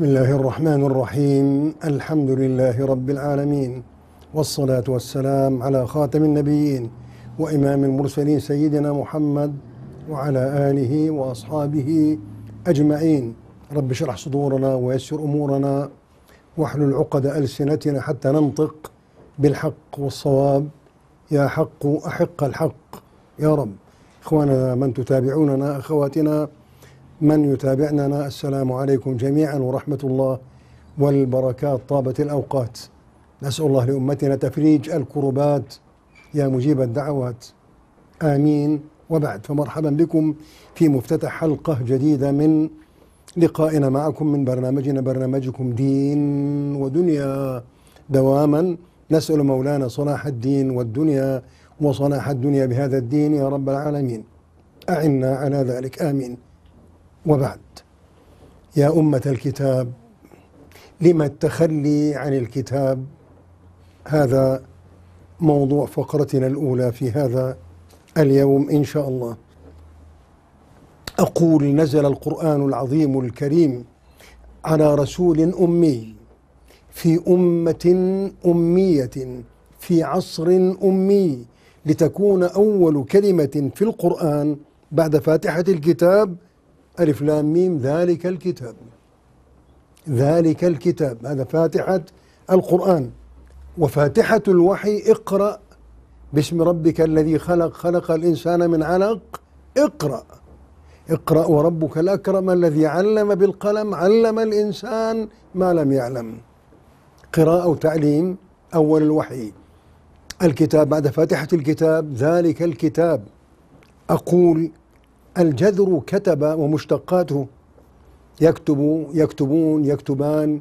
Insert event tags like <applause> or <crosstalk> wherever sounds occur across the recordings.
بسم الله الرحمن الرحيم. الحمد لله رب العالمين. والصلاة والسلام على خاتم النبيين وإمام المرسلين سيدنا محمد وعلى آله وأصحابه أجمعين. رب اشرح صدورنا ويسر أمورنا. واحلل عقد ألسنتنا حتى ننطق بالحق والصواب. يا حق أحق الحق. يا رب. إخواننا من تتابعوننا أخواتنا من يتابعننا السلام عليكم جميعا ورحمة الله والبركات. طابت الأوقات. نسأل الله لأمتنا تفريج الكربات. يا مجيب الدعوات. آمين. وبعد فمرحبا بكم في مفتتح حلقة جديدة من لقائنا معكم من برنامجنا برنامجكم دين ودنيا. دواما نسأل مولانا صلاح الدين والدنيا وصلاح الدنيا بهذا الدين يا رب العالمين. أعنا على ذلك. آمين. وبعد. يا أمة الكتاب لما التخلي عن الكتاب؟ هذا موضوع فقرتنا الأولى في هذا اليوم إن شاء الله. أقول نزل القرآن العظيم الكريم على رسول أمي في أمة أمية في عصر أمي لتكون أول كلمة في القرآن بعد فاتحة الكتاب ألف لام ميم ذلك الكتاب. ذلك الكتاب. هذا فاتحة القرآن. وفاتحة الوحي اقرأ باسم ربك الذي خلق خلق الإنسان من علق اقرأ. اقرأ وربك الأكرم الذي علم بالقلم علم الإنسان ما لم يعلم. قراءة وتعليم أول الوحي. الكتاب بعد فاتحة الكتاب ذلك الكتاب. أقول الجذر كتب ومشتقاته. يكتب يكتبون يكتبان.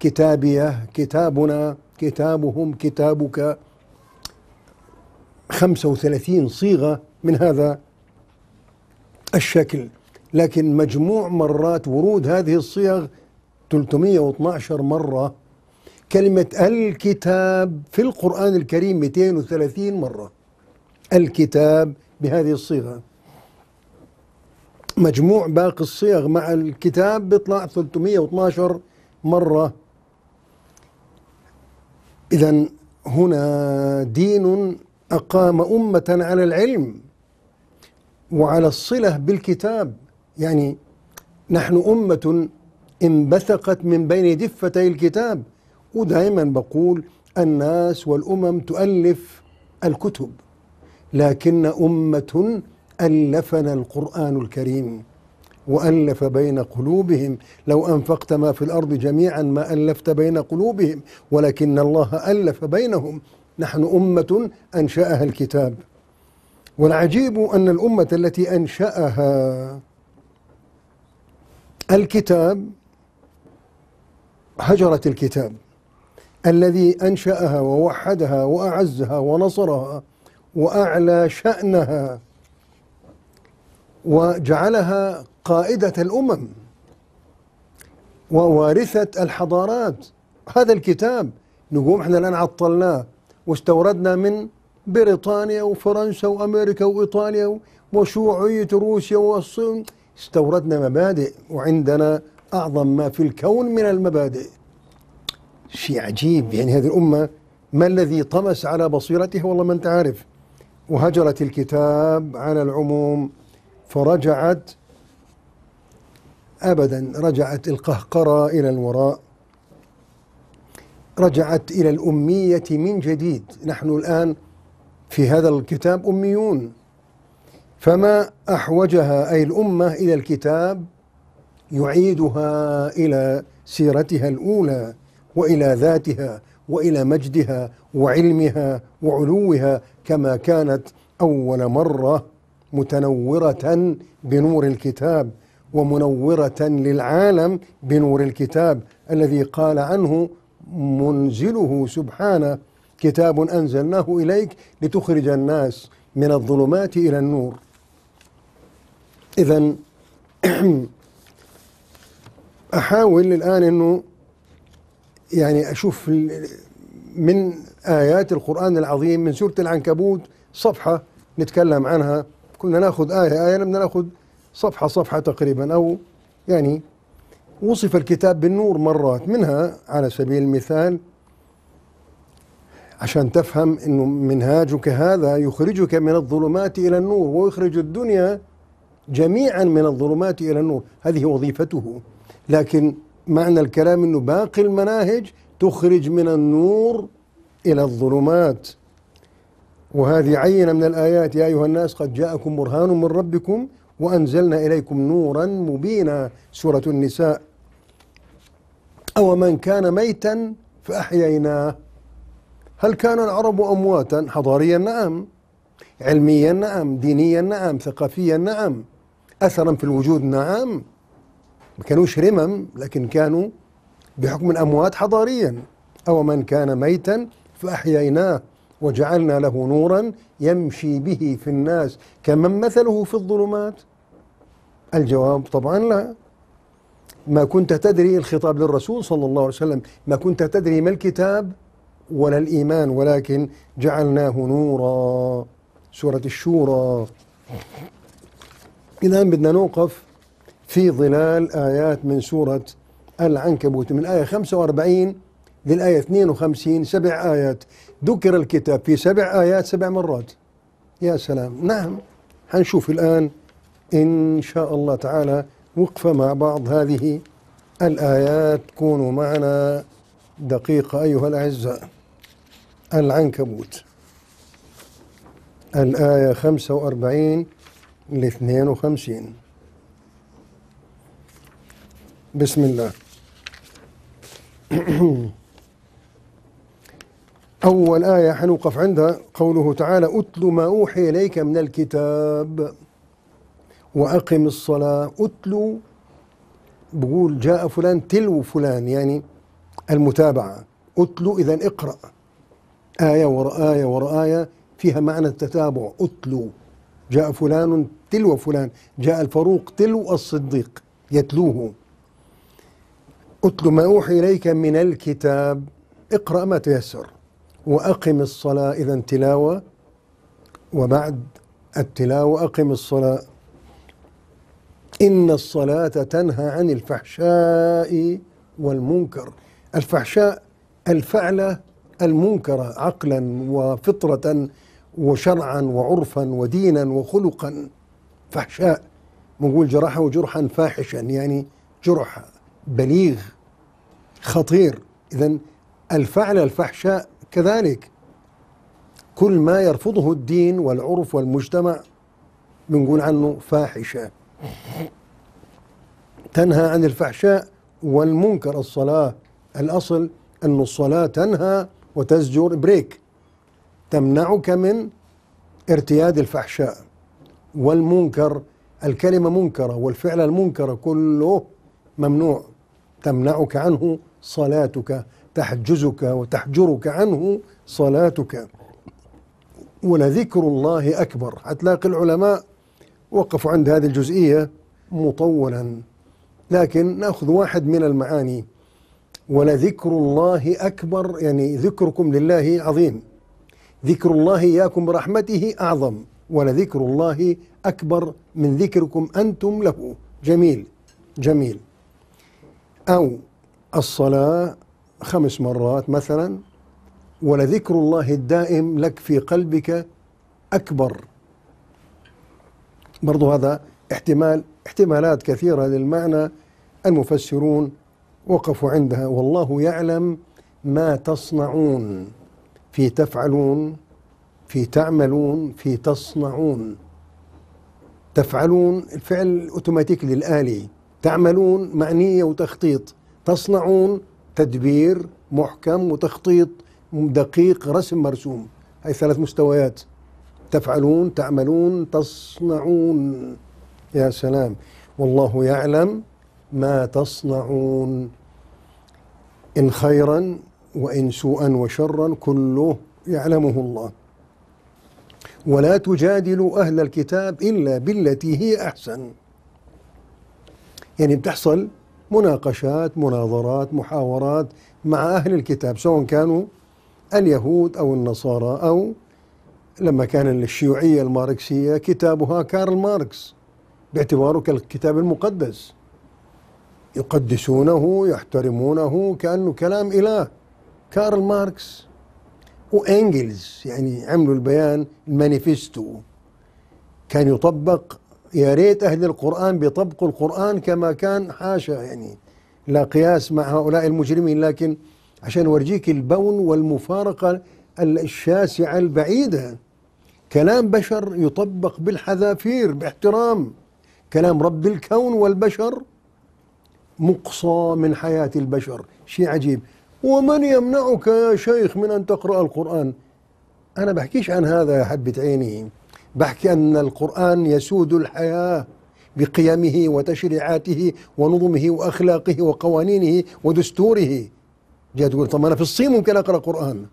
كتابية كتابنا كتابهم كتابك. خمسة وثلاثين صيغة من هذا الشكل. لكن مجموع مرات ورود هذه الصيغ 312 مرة. كلمة الكتاب في القرآن الكريم 230 مرة. الكتاب بهذه الصيغة. مجموع باقي الصيغ مع الكتاب بيطلع 312 مرة. إذا هنا دين أقام أمة على العلم وعلى الصلة بالكتاب. يعني نحن أمة انبثقت من بين دفتي الكتاب. ودائما بقول الناس والأمم تؤلف الكتب لكن أمة ألفنا القرآن الكريم وألف بين قلوبهم لو أنفقت ما في الأرض جميعا ما ألفت بين قلوبهم ولكن الله ألف بينهم. نحن أمة أنشأها الكتاب. والعجيب أن الأمة التي أنشأها الكتاب هجرت الكتاب. الذي أنشأها ووحدها وأعزها ونصرها وأعلى شأنها وجعلها قائدة الأمم ووارثة الحضارات. هذا الكتاب نقوم إحنا الآن عطلناه واستوردنا من بريطانيا وفرنسا وأمريكا وإيطاليا وشيوعية روسيا والصين. استوردنا مبادئ وعندنا أعظم ما في الكون من المبادئ. شيء عجيب يعني هذه الأمة ما الذي طمس على بصيرتها والله ما أنت عارف. وهجرت الكتاب على العموم. فرجعت ابدا رجعت القهقرة إلى الوراء رجعت إلى الأمية من جديد. نحن الآن في هذا الكتاب أميون. فما أحوجها أي الأمة إلى الكتاب يعيدها إلى سيرتها الأولى وإلى ذاتها وإلى مجدها وعلمها وعلوها كما كانت أول مرة متنورة بنور الكتاب ومنورة للعالم بنور الكتاب الذي قال عنه منزله سبحانه كتاب أنزلناه إليك لتخرج الناس من الظلمات إلى النور. إذا <clears throat> أحاول الآن أنه يعني أشوف من آيات القرآن العظيم من سورة العنكبوت صفحة نتكلم عنها. كنا ناخذ آية آية لم ناخذ صفحة صفحة تقريبا أو يعني وصف الكتاب بالنور مرات. منها على سبيل المثال عشان تفهم إنه منهاجك هذا يخرجك من الظلمات إلى النور ويخرج الدنيا جميعا من الظلمات إلى النور. هذه وظيفته. لكن معنى الكلام إنه باقي المناهج تخرج من النور إلى الظلمات. وهذه عينة من الآيات يا أيها الناس قد جاءكم برهان من ربكم وأنزلنا إليكم نورا مبينا سورة النساء. أو من كان ميتا فأحييناه. هل كان العرب أمواتا؟ حضاريا نعم. علميا نعم. دينيا نعم. ثقافيا نعم. أثرا في الوجود نعم. ما كانوش رمم لكن كانوا بحكم الأموات حضاريا. أو من كان ميتا فأحييناه. وجعلنا له نورا يمشي به في الناس. كمن مثله في الظلمات؟ الجواب طبعا لا. ما كنت تدري الخطاب للرسول صلى الله عليه وسلم ما كنت تدري ما الكتاب ولا الإيمان ولكن جعلناه نورا. سورة الشورى. إذا بدنا نوقف في ظلال آيات من سورة العنكبوت من آية 45 للآية 52 سبع آيات. ذكر الكتاب في سبع آيات سبع مرات. يا سلام. نعم حنشوف الآن إن شاء الله تعالى وقفة مع بعض هذه الآيات. كونوا معنا دقيقة أيها الأعزاء. العنكبوت. الآية 45 ل 52 بسم الله. <clears throat> أول آية حنوقف عندها. قوله تعالى أتل ما أوحي إليك من الكتاب وأقم الصلاة. أتلو بقول جاء فلان تلو فلان يعني المتابعة. أتلو إذا اقرأ. آية وراء آية وراء آية فيها معنى التتابع. أتلو جاء فلان تلو فلان. جاء الفاروق تلو الصديق يتلوه. أتل ما أوحي إليك من الكتاب. اقرأ ما تيسر. وأقم الصلاة إذا تلاوة وبعد التلاوة أقم الصلاة. إن الصلاة تنهى عن الفحشاء والمنكر. الفحشاء الفعلة المنكرة عقلا وفطرة وشرعا وعرفا ودينا وخلقا. فحشاء نقول جرحه جرحا فاحشا يعني جرح بليغ خطير. إذا الفعل الفحشاء كذلك كل ما يرفضه الدين والعرف والمجتمع بنقول عنه فاحشة. تنهى عن الفحشاء والمنكر الصلاة. الأصل أن الصلاة تنهى وتزجر بريك. تمنعك من ارتياد الفحشاء. والمنكر الكلمة منكرة والفعل المنكر كله ممنوع. تمنعك عنه صلاتك. تحجزك وتحجرك عنه صلاتك. ولذكر الله أكبر. هتلاقي العلماء وقفوا عند هذه الجزئية مطولا. لكن نأخذ واحد من المعاني. ولذكر الله أكبر يعني ذكركم لله عظيم. ذكر الله إياكم برحمته أعظم. ولذكر الله أكبر من ذكركم أنتم له. جميل. جميل. أو الصلاة خمس مرات مثلا ولذكر الله الدائم لك في قلبك أكبر. برضو هذا احتمال احتمالات كثيرة للمعنى. المفسرون وقفوا عندها والله يعلم ما تصنعون. في تفعلون في تعملون في تصنعون. تفعلون الفعل اوتوماتيك للآلي تعملون معنية وتخطيط. تصنعون تدبير محكم وتخطيط دقيق رسم مرسوم. هاي ثلاث مستويات. تفعلون تعملون تصنعون. يا سلام. والله يعلم ما تصنعون. إن خيرا وإن سوءا وشرا كله يعلمه الله. ولا تجادلوا أهل الكتاب إلا بالتي هي أحسن. يعني بتحصل مناقشات مناظرات محاورات مع أهل الكتاب سواء كانوا اليهود أو النصارى أو لما كان الشيوعية الماركسية كتابها كارل ماركس باعتباره كالكتاب المقدس. يقدسونه يحترمونه كأنه كلام إله. كارل ماركس وإنجلز يعني عملوا البيان المانيفستو كان يطبق يا ريت أهل القرآن بيطبقوا القرآن كما كان حاشا يعني لا قياس مع هؤلاء المجرمين لكن عشان أورجيك البون والمفارقة الشاسعة البعيدة. كلام بشر يطبق بالحذافير باحترام. كلام رب الكون والبشر مقصى من حياة البشر. شيء عجيب. ومن يمنعك يا شيخ من أن تقرأ القرآن؟ أنا بحكيش عن هذا يا حبة عيني. بحكي أن القرآن يسود الحياة بقيمه وتشريعاته ونظمه وأخلاقه وقوانينه ودستوره. جاء تقول طب أنا في الصين ممكن أقرأ قرآن.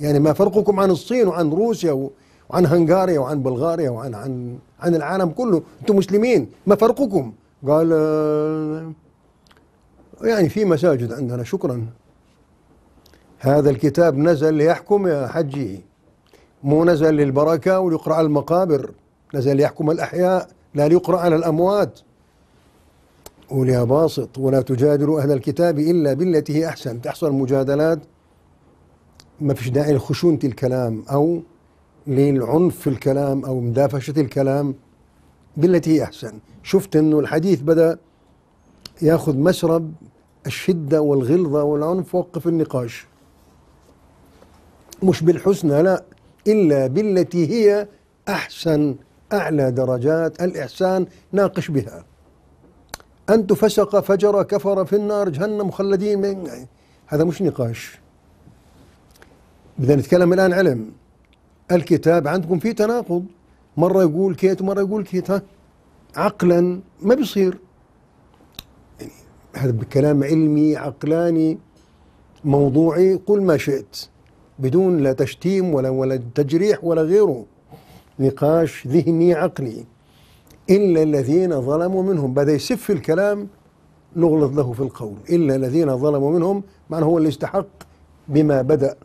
يعني ما فرقكم عن الصين وعن روسيا وعن هنغاريا وعن بلغاريا وعن عن عن العالم كله؟ أنتم مسلمين ما فرقكم؟ قال يعني في مساجد عندنا شكرا. هذا الكتاب نزل ليحكم يا حجي. مو نزل للبركة وليقرأ على المقابر. نزل ليحكم الأحياء لا ليقرأ على الأموات. قول يا باسط ولا تجادلوا أهل الكتاب إلا بالتي هي أحسن. تحصل مجادلات ما فيش داعي لخشونة الكلام أو للعنف في الكلام أو مدافشة الكلام. بالتي هي أحسن. شفت أنه الحديث بدأ ياخذ مشرب الشدة والغلظة والعنف وقف النقاش. مش بالحسنى لا. إلا بالتي هي أحسن أعلى درجات الإحسان ناقش بها. أنت فسق فجر كفر في النار جهنم مخلدين. من هذا مش نقاش. بدنا نتكلم الآن علم. الكتاب عندكم فيه تناقض. مرة يقول كيت ومرة يقول كيت. ها عقلا ما بيصير. يعني هذا بكلام علمي عقلاني موضوعي قل ما شئت. بدون لا تشتيم ولا ولا تجريح ولا غيره. نقاش ذهني عقلي. إلا الذين ظلموا منهم. بدأ يسف الكلام نغلط له في القول. إلا الذين ظلموا منهم معنى هو اللي استحق بما بدأ.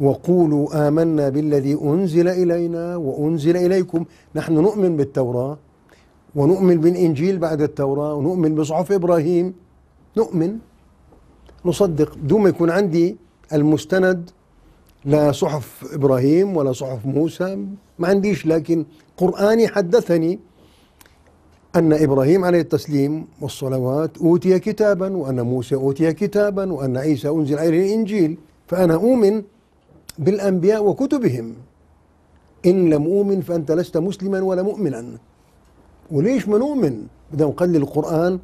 وقولوا آمنا بالذي أنزل إلينا وأنزل إليكم. نحن نؤمن بالتوراة ونؤمن بالإنجيل بعد التوراة ونؤمن بصحف إبراهيم. نؤمن. نصدق. دون ما يكون عندي المستند لا صحف إبراهيم ولا صحف موسى ما عنديش لكن قرآني حدثني أن إبراهيم عليه التسليم والصلوات أوتي كتابا وأن موسى أوتي كتابا وأن عيسى أنزل عليه الإنجيل. فأنا أؤمن بالأنبياء وكتبهم. إن لم أؤمن فأنت لست مسلما ولا مؤمنا. وليش ما نؤمن؟ بدنا نقلل القرآن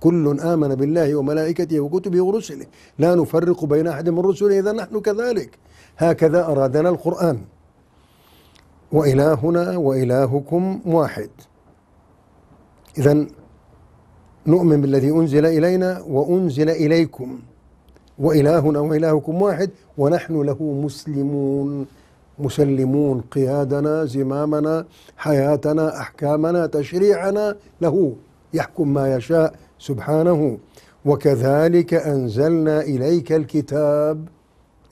كل آمن بالله وملائكته وكتبه ورسله. لا نفرق بين أحد من رسله إذا نحن كذلك. هكذا أرادنا القرآن. وإلهنا وإلهكم واحد. إذا نؤمن بالذي أنزل إلينا وأنزل إليكم. وإلهنا وإلهكم واحد ونحن له مسلمون. مسلمون قيادنا زمامنا حياتنا أحكامنا تشريعنا له يحكم ما يشاء سبحانه. وكذلك أنزلنا إليك الكتاب.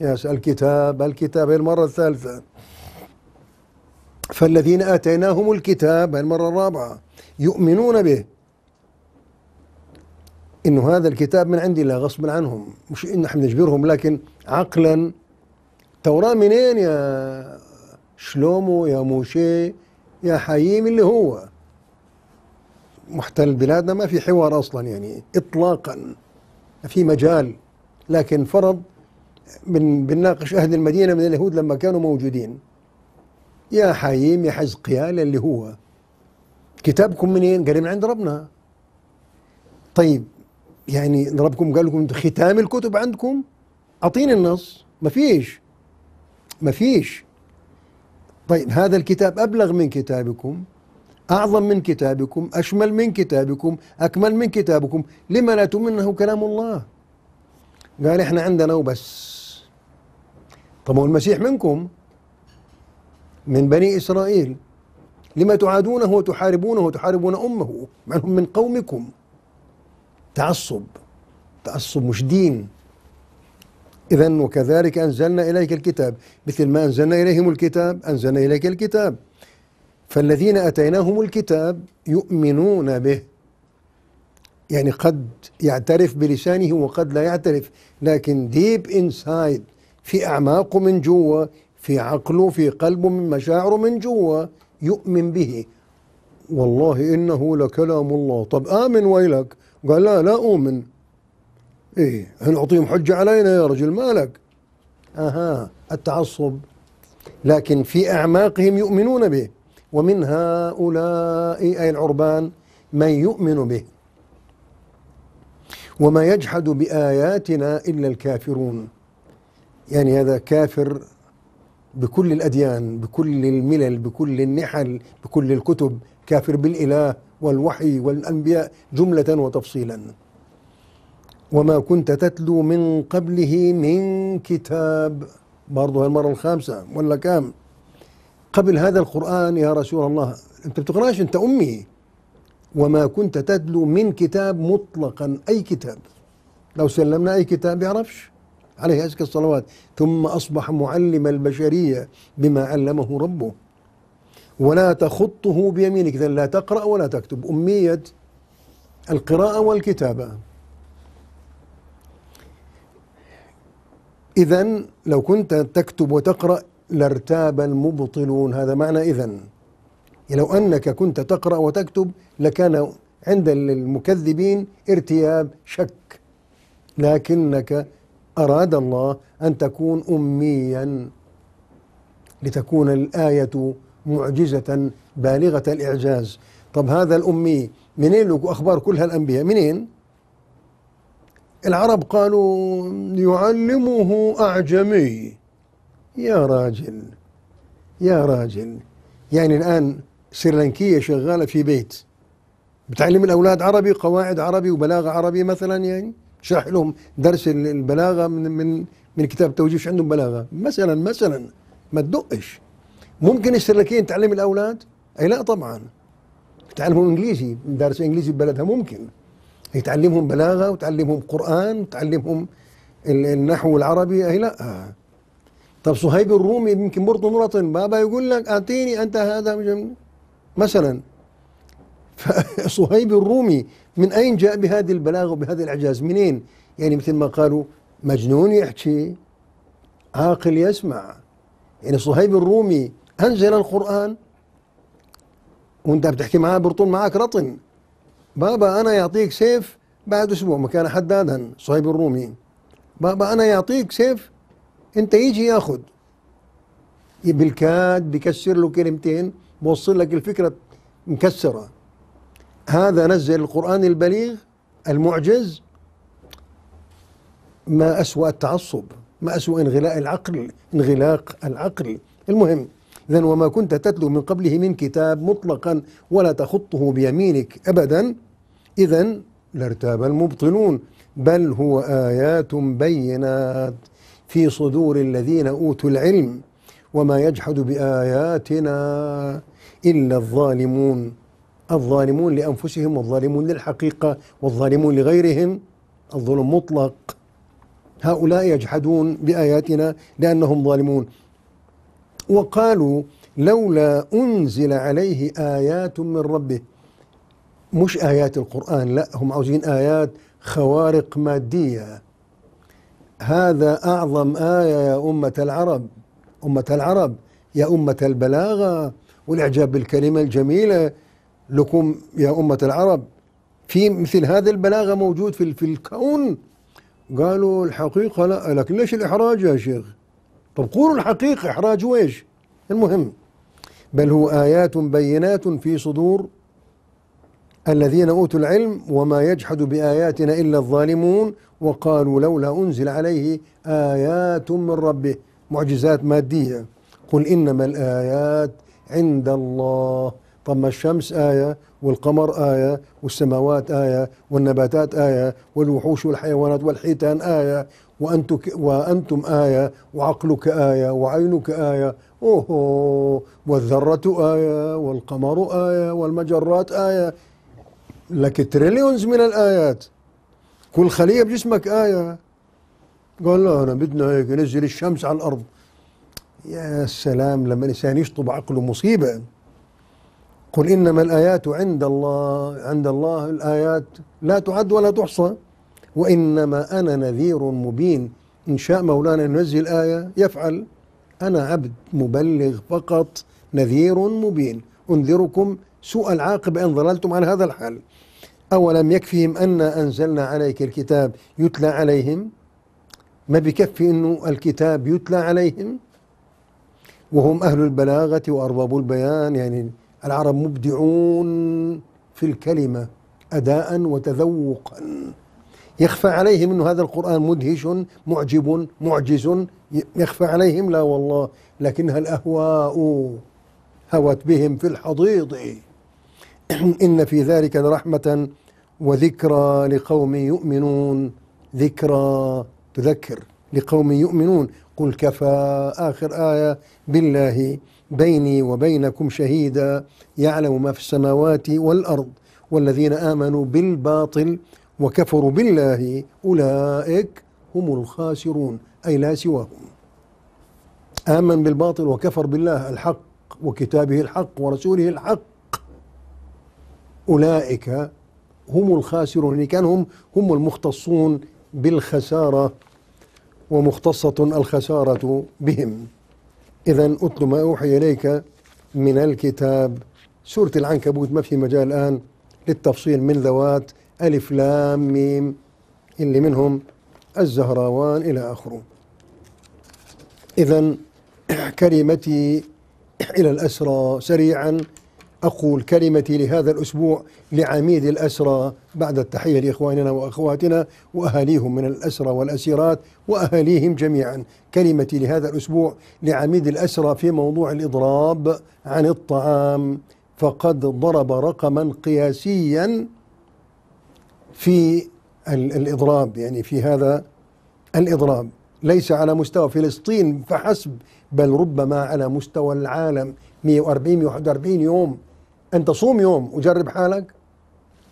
يا الكتاب الكتاب المرة الثالثة. فالذين آتيناهم الكتاب المرة الرابعة يؤمنون به. إنه هذا الكتاب من عند الله غصبا عنهم. مش إن إحنا نجبرهم لكن عقلا. توراة منين يا شلومو يا موشي يا حييم اللي هو؟ محتل بلادنا ما في حوار أصلا يعني إطلاقا. ما في مجال. لكن فرض من بنناقش أهل المدينة من اليهود لما كانوا موجودين. يا حييم يا حزقيال اللي هو. كتابكم منين؟ قال من عند ربنا. طيب يعني ربكم قال لكم ختام الكتب عندكم؟ أعطيني النص. ما فيش. ما فيش. طيب هذا الكتاب أبلغ من كتابكم أعظم من كتابكم أشمل من كتابكم أكمل من كتابكم. لما لا تؤمنه كلام الله؟ قال إحنا عندنا وبس. طب المسيح منكم؟ من بني إسرائيل. لما تعادونه وتحاربونه وتحاربون أمه مع أنهم من قومكم؟ تعصب. تعصب مش دين. إذا وكذلك أنزلنا إليك الكتاب. مثل ما أنزلنا إليهم الكتاب أنزلنا إليك الكتاب. فالذين أتيناهم الكتاب يؤمنون به. يعني قد يعترف بلسانه وقد لا يعترف لكن ديب انسايد في اعماقه من جوا في عقله في قلبه من مشاعره من جوا يؤمن به. والله إنه لكلام الله. طب آمن ويلك. قال لا لا أؤمن. إيه نعطيهم حجة علينا يا رجل؟ مالك؟ أها التعصب. لكن في أعماقهم يؤمنون به. ومن هؤلاء أي العربان من يؤمن به. وما يجحد بآياتنا إلا الكافرون. يعني هذا كافر بكل الأديان بكل الملل بكل النحل بكل الكتب كافر بالإله والوحي والأنبياء جملة وتفصيلا. وما كنت تتلو من قبله من كتاب. برضه المرة الخامسة ولا كام؟ قبل هذا القرآن يا رسول الله أنت بتقرأش أنت أمي؟ وما كنت تتلو من كتاب مطلقا أي كتاب. لو سلمنا أي كتاب يعرفش. عليه أزكى الصلوات. ثم أصبح معلم البشرية بما علمه ربه. ولا تخطه بيمينك. إذا لا تقرأ ولا تكتب. أمية القراءة والكتابة. إذا لو كنت تكتب وتقرأ لارتاب المبطلون. هذا معنى إذن. لو أنك كنت تقرأ وتكتب لكان عند المكذبين ارتياب شك لكنك أراد الله أن تكون أميا لتكون الآية معجزة بالغة الإعجاز. طب هذا الأمي منين له أخبار كل هالأنبياء؟ منين؟ العرب قالوا يعلمه أعجمي. يا راجل يا راجل. يعني الآن سريلانكية شغالة في بيت. بتعلم الأولاد عربي قواعد عربي وبلاغة عربي مثلا يعني. شرح لهم درس البلاغة من من من كتاب توجيه عندهم بلاغة؟ مثلا مثلا ما تدقش. ممكن السريلانكيين تعلم الأولاد؟ أي لا طبعا. تعلمهم إنجليزي دارس إنجليزي ببلدها ممكن. هي تعلمهم بلاغة وتعلمهم قرآن وتعلمهم النحو العربي أي لا. طب صهيب الرومي يمكن برضه مواطن بابا يقول لك أعطيني أنت هذا مثلا. <laughs> فصهيب الرومي من أين جاء بهذه البلاغة وبهذا الإعجاز؟ منين؟ يعني مثل ما قالوا مجنون يحكي عاقل يسمع. يعني صهيب الرومي أنزل القرآن. وأنت بتحكي معاه برطون معك رطن. بابا أنا يعطيك سيف بعد أسبوع مكان حدادا صهيب الرومي. بابا أنا يعطيك سيف أنت يجي ياخذ. بالكاد بكسر له كلمتين. بوصل لك الفكرة مكسرة. هذا نزل القرآن البليغ المعجز ما أسوأ التعصب ما أسوأ انغلاء العقل انغلاق العقل. المهم إذا وما كنت تتلو من قبله من كتاب مطلقا ولا تخطه بيمينك أبدا إذا لارتاب المبطلون. بل هو آيات بينات في صدور الذين أوتوا العلم. وما يجحد بآياتنا إلا الظالمون. الظالمون لأنفسهم والظالمون للحقيقة والظالمون لغيرهم. الظلم مطلق. هؤلاء يجحدون بآياتنا لأنهم ظالمون. وقالوا لولا أنزل عليه آيات من ربه. مش آيات القرآن لا هم عاوزين آيات خوارق مادية. هذا أعظم آية يا أمة العرب. أمة العرب يا أمة البلاغة والإعجاب بالكلمة الجميلة لكم يا أمة العرب. في مثل هذا البلاغة موجود في, في الكون. قالوا الحقيقة لا لكن ليش الإحراج يا شيخ؟ طب قولوا الحقيقة إحراج ويش المهم بل هو آيات بينات في صدور الذين أوتوا العلم وما يجحد بآياتنا إلا الظالمون وقالوا لولا أنزل عليه آيات من ربه. معجزات مادية. قل إنما الآيات عند الله. طب ما الشمس آية والقمر آية والسماوات آية والنباتات آية والوحوش والحيوانات والحيتان آية وأنتم وأنتم آية وعقلك آية وعينك آية. أوه والذرة آية والقمر آية والمجرات آية. لك تريليونز من الآيات. كل خلية بجسمك آية. قال لا أنا بدنا هيك نزل الشمس على الأرض. يا سلام لما الإنسان يشطب عقله مصيبة. قل إنما الآيات عند الله عند الله الآيات لا تعد ولا تحصى. وإنما أنا نذير مبين. إن شاء مولانا ينزل آية يفعل. أنا عبد مبلغ فقط نذير مبين. أنذركم سوء العاقبة إن ضللتم عن هذا الحال. أولم يكفيهم أن أنزلنا عليك الكتاب يتلى عليهم؟ ما بكفي أنه الكتاب يتلى عليهم؟ وهم أهل البلاغة وأرباب البيان يعني العرب مبدعون في الكلمة أداء وتذوقا. يخفى عليهم أن هذا القرآن مدهش معجب معجز يخفى عليهم؟ لا والله. لكنها الأهواء هوت بهم في الحضيض؟ إن في ذلك لرحمة وذكرى لقوم يؤمنون. ذكرى تذكر لقوم يؤمنون قل كفى آخر آية بالله بيني وبينكم شهيدا يعلم ما في السماوات والأرض والذين آمنوا بالباطل وكفروا بالله أولئك هم الخاسرون أي لا سواهم. آمن بالباطل وكفر بالله الحق وكتابه الحق ورسوله الحق. أولئك هم الخاسرون يعني كان هم هم المختصون بالخسارة ومختصة الخسارة بهم. إذا أتل ما أوحي إليك من الكتاب سورة العنكبوت. ما في مجال الآن للتفصيل من ذوات ألف لام ميم اللي منهم الزهراوان إلى آخره. إذا <clears throat> كلمتي إلى الأسرى سريعا. أقول كلمتي لهذا الأسبوع لعميد الأسرى بعد التحية لإخواننا وأخواتنا وأهاليهم من الأسرى والأسيرات وأهاليهم جميعا. كلمتي لهذا الأسبوع لعميد الأسرى في موضوع الإضراب عن الطعام. فقد ضرب رقما قياسيا في الإضراب يعني في هذا الإضراب. ليس على مستوى فلسطين فحسب بل ربما على مستوى العالم. 140 141 يوم أنت صوم يوم وجرب حالك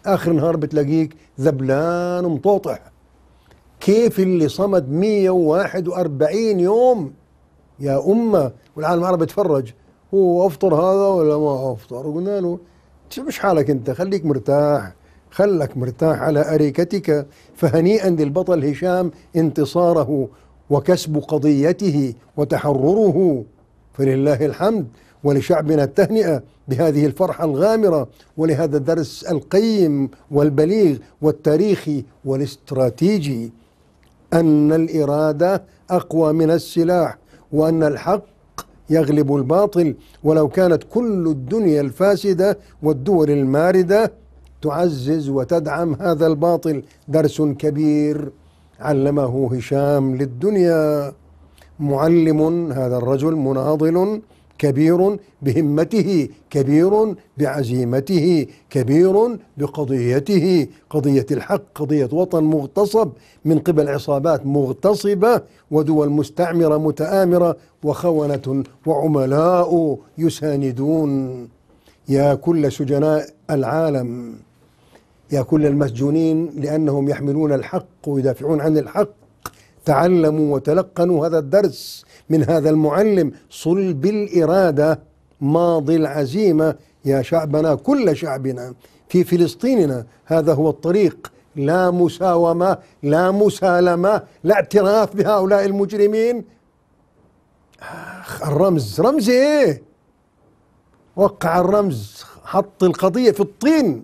آخر نهار بتلاقيك ذبلان مطوطح كيف اللي صمد 141 يوم؟ يا أمة والعالم العربي يتفرج هو أفطر هذا ولا ما أفطر؟ قلنا له مش حالك أنت؟ خليك مرتاح خلك مرتاح على أريكتك. فهنيئا للبطل هشام انتصاره وكسب قضيته وتحرره. فلله الحمد. ولشعبنا التهنئة بهذه الفرحة الغامرة ولهذا الدرس القيم والبليغ والتاريخي والاستراتيجي. أن الإرادة أقوى من السلاح وأن الحق يغلب الباطل. ولو كانت كل الدنيا الفاسدة والدول الماردة تعزز وتدعم هذا الباطل. درس كبير علمه هشام للدنيا. معلم هذا الرجل مناضل كبير بهمته كبير بعزيمته كبير بقضيته. قضية الحق قضية وطن مغتصب من قبل عصابات مغتصبة ودول مستعمرة متآمرة وخونة وعملاء يساندون. يا كل سجناء العالم يا كل المسجونين لأنهم يحملون الحق ويدافعون عن الحق. تعلموا وتلقنوا هذا الدرس. من هذا المعلم صلب الإرادة ماضي العزيمة يا شعبنا كل شعبنا في فلسطيننا. هذا هو الطريق. لا مساومة لا مسالمة لا اعتراف بهؤلاء المجرمين. الرمز. رمز إيه؟ وقع الرمز. حط القضية في الطين.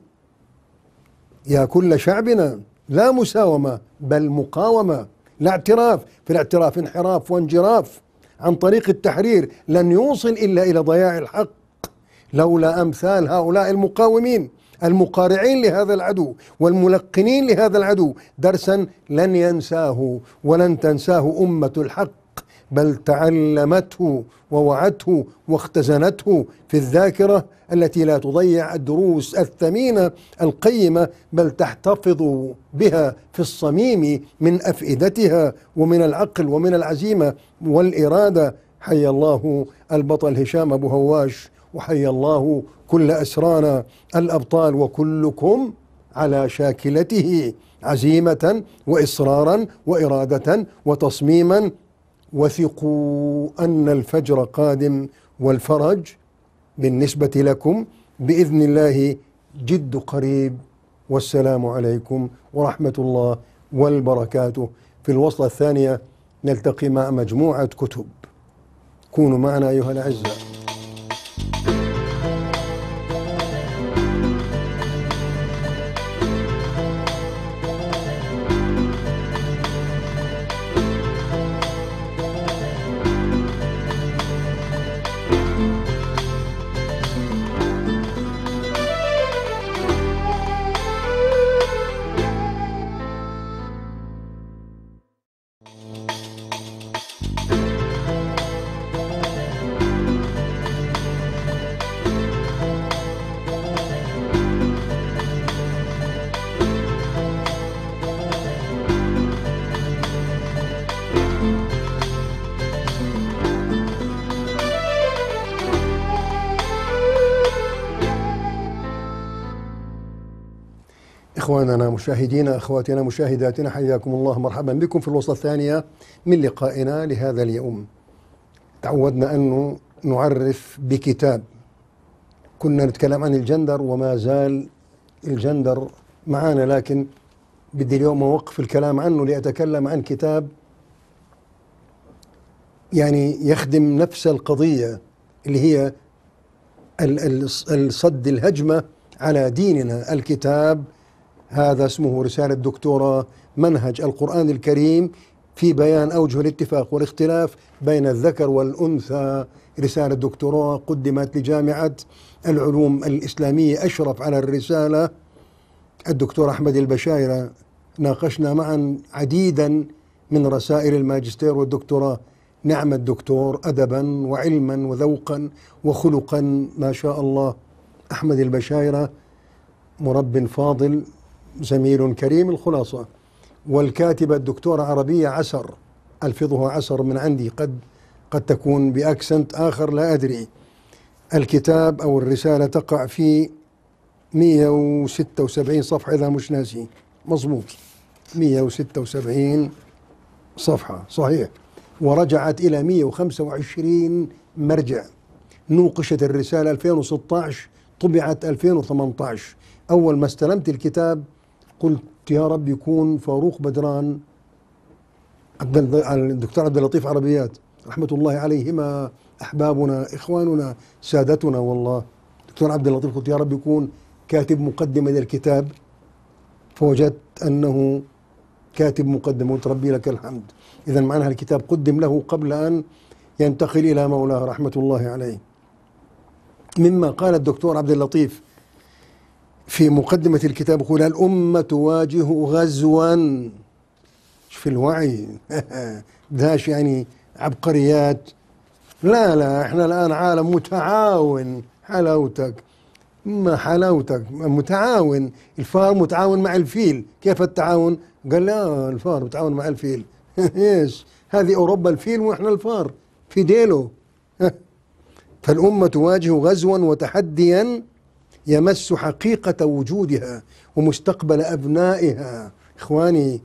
يا كل شعبنا لا مساومة بل مقاومة. لا اعتراف. في الاعتراف انحراف وانجراف. عن طريق التحرير لن يوصل إلا إلى ضياع الحق. لولا أمثال هؤلاء المقاومين المقارعين لهذا العدو والملقنين لهذا العدو درسا لن ينساه ولن تنساه أمة الحق. بل تعلمته ووعته واختزنته في الذاكرة التي لا تضيع الدروس الثمينة القيمة بل تحتفظ بها في الصميم من أفئدتها ومن العقل ومن العزيمة والإرادة. حي الله البطل هشام أبو هواش وحي الله كل أسرانا الأبطال وكلكم على شاكلته عزيمة وإصرارا وإرادة وتصميما وثقوا أن الفجر قادم والفرج بالنسبة لكم بإذن الله جد قريب. والسلام عليكم ورحمة الله والبركاته. في الوصلة الثانية نلتقي مع مجموعة كتب. كونوا معنا أيها الأعزاء. إخواننا مشاهدينا أخواتنا مشاهداتنا حياكم الله مرحبا بكم في الوصلة الثانية من لقائنا لهذا اليوم. تعودنا أن نعرف بكتاب. كنا نتكلم عن الجندر وما زال الجندر معنا لكن بدي اليوم أوقف الكلام عنه لأتكلم عن كتاب يعني يخدم نفس القضية اللي هي الصد الهجمة على ديننا. الكتاب هذا اسمه رسالة دكتوراه منهج القرآن الكريم في بيان أوجه الاتفاق والاختلاف بين الذكر والأنثى. رسالة دكتوراه قدمت لجامعة العلوم الإسلامية أشرف على الرسالة. الدكتور أحمد البشايرة ناقشنا معا عديدا من رسائل الماجستير والدكتوراه. نعم الدكتور أدبا وعلما وذوقا وخلقا ما شاء الله. أحمد البشايرة مرب فاضل زميل كريم الخلاصة. والكاتبة الدكتورة عربية عسر ألفظها عسر من عندي قد قد تكون بأكسنت آخر لا أدري. الكتاب أو الرسالة تقع في 176 صفحة إذا مش ناسي. مضبوط 176 صفحة. صحيح. ورجعت إلى 125 مرجع. نوقشت الرسالة 2016 طبعت 2018 أول ما استلمت الكتاب قلت يا رب يكون فاروق بدران عبد الدكتور عبد اللطيف عربيات رحمة الله عليهما أحبابنا إخواننا سادتنا والله. دكتور عبد اللطيف قلت يا رب يكون كاتب مقدمة للكتاب فوجدت أنه كاتب مقدمة قلت ربي لك الحمد. إذا معناها الكتاب قدم له قبل أن ينتقل إلى مولاه رحمة الله عليه. مما قال الدكتور عبد اللطيف في مقدمة الكتاب يقول الأمة تواجه غزوا. في الوعي. <laughs> دهاش يعني عبقريات. لا لا إحنا الآن عالم متعاون. حلاوتك. ما حلاوتك؟ متعاون. الفار متعاون مع الفيل. كيف التعاون؟ قال لا الفار متعاون مع الفيل. <laughs> إيش؟ هذه أوروبا الفيل وإحنا الفار. في ديله <laughs> فالأمة تواجه غزوا وتحديا يمس حقيقة وجودها ومستقبل أبنائها. إخواني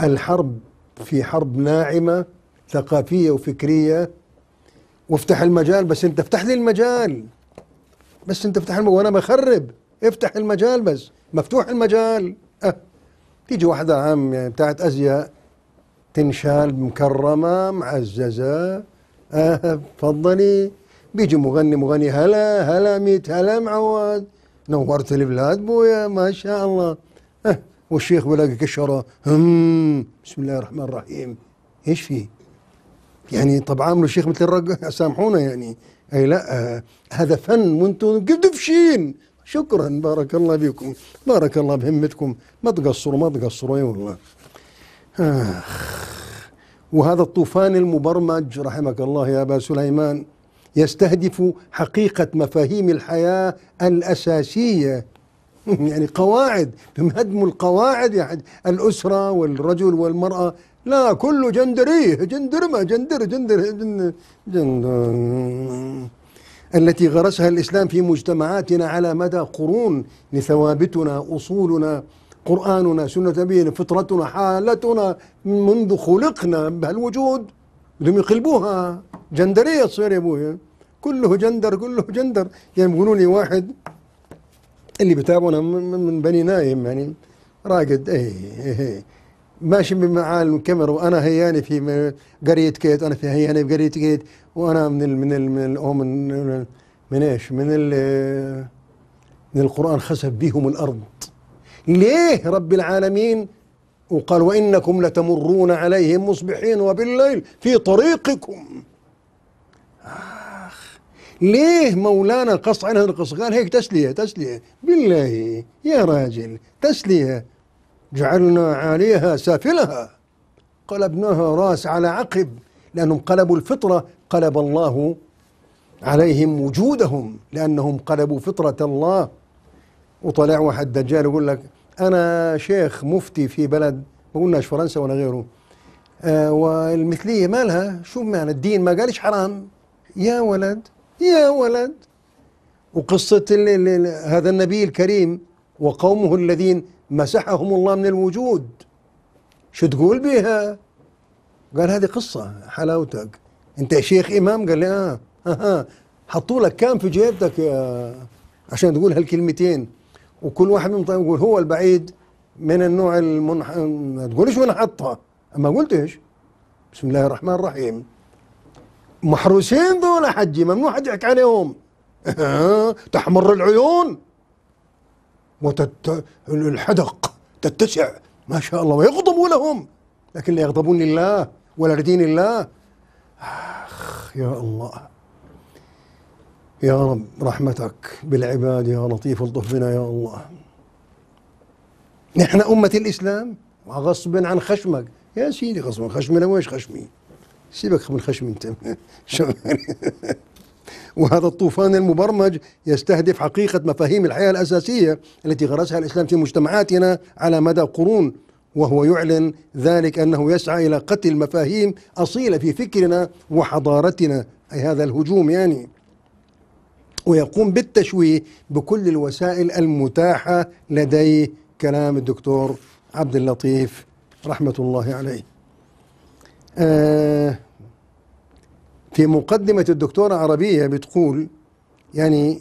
الحرب في حرب ناعمة ثقافية وفكرية. وافتح المجال بس أنت افتح لي المجال. بس أنت افتح المجال وأنا بخرب. افتح المجال بس. مفتوح المجال. أه. تيجي واحدة عام يعني بتاعت أزياء. تنشال مكرمة معززة. أه. تفضلي. بيجي مغني مغني هلا هلا ميت هلا معواد نورت البلاد بويا ما شاء الله. أه والشيخ بلاقي كشره هم بسم الله الرحمن الرحيم. إيش فيه؟ يعني طب عاملوا الشيخ مثل الرق سامحونا يعني. أي لا آه هذا فن وأنتم قدفشين. شكرا بارك الله فيكم بارك الله بهمتكم. ما تقصروا ما تقصروا أي والله. آه وهذا الطوفان المبرمج رحمك الله يا أبا سليمان. يستهدف حقيقة مفاهيم الحياة الأساسية. <laughs> يعني قواعد هدم القواعد يعني الأسرة والرجل والمرأة. لا كله جندريه جندرمة جندر جندر, جندر, جندر. التي غرسها الإسلام في مجتمعاتنا على مدى قرون لثوابتنا أصولنا قرآننا سنة نبينا فطرتنا حالتنا منذ خلقنا. بهالوجود بدهم يقلبوها. جندرية تصير يا أبوي. كله جندر كله جندر. يعني بيقولوا لي واحد اللي بتابعنا من, بني نايم يعني. راقد إيه إيه, إيه. ماشي مع الكاميرا وأنا هياني في قرية كيت أنا في هياني في قرية كيت وأنا من ال من ال من ال من, من, إيش؟ من ال من القرآن خسف بهم الأرض. ليه رب العالمين وقال وإنكم لتمرون عليهم مصبحين وبالليل في طريقكم. آخ ليه مولانا قص عن هذا القص قال هيك تسلية تسلية. بالله يا راجل تسلية. جعلنا عاليها سافلها. قلبناها راس على عقب لأنهم قلبوا الفطرة قلب الله عليهم وجودهم لأنهم قلبوا فطرة الله. وطلع واحد دجال يقول لك أنا شيخ مفتي في بلد ما قلناش فرنسا ولا غيره. آه والمثلية مالها شو معنى؟ الدين ما قالش حرام. يا ولد يا ولد. وقصة هذا النبي الكريم وقومه الذين مسحهم الله من الوجود. شو تقول بها قال هذه قصة حلاوتك. أنت شيخ إمام؟ قال لي آه آه حطوا لك كام في جيبتك عشان تقول هالكلمتين. وكل واحد منهم طيب يقول هو البعيد من النوع المنح ما تقولش حطها ما قلتش. بسم الله الرحمن الرحيم. محروسين دول حجي ممنوع حد يحكي عليهم. <laughs> تحمر العيون. والحدق تتسع ما شاء الله ويغضبوا لهم. لكن لا يغضبون لله ولا لدين الله. آخ يا الله. يا رب رحمتك بالعباد يا لطيف الطف بنا يا الله. نحن أمة الإسلام غصب عن خشمك. يا سيدي غصب عن خشمنا ويش خشمي؟ سيبك من خشمي أنت. <laughs> <laughs> وهذا الطوفان المبرمج يستهدف حقيقة مفاهيم الحياة الأساسية التي غرسها الإسلام في مجتمعاتنا على مدى قرون وهو يعلن ذلك أنه يسعى إلى قتل مفاهيم أصيلة في فكرنا وحضارتنا. أي هذا الهجوم يعني. ويقوم بالتشويه بكل الوسائل المتاحة لديه كلام الدكتور عبد اللطيف رحمة الله عليه. آه في مقدمة الدكتورة عربية بتقول يعني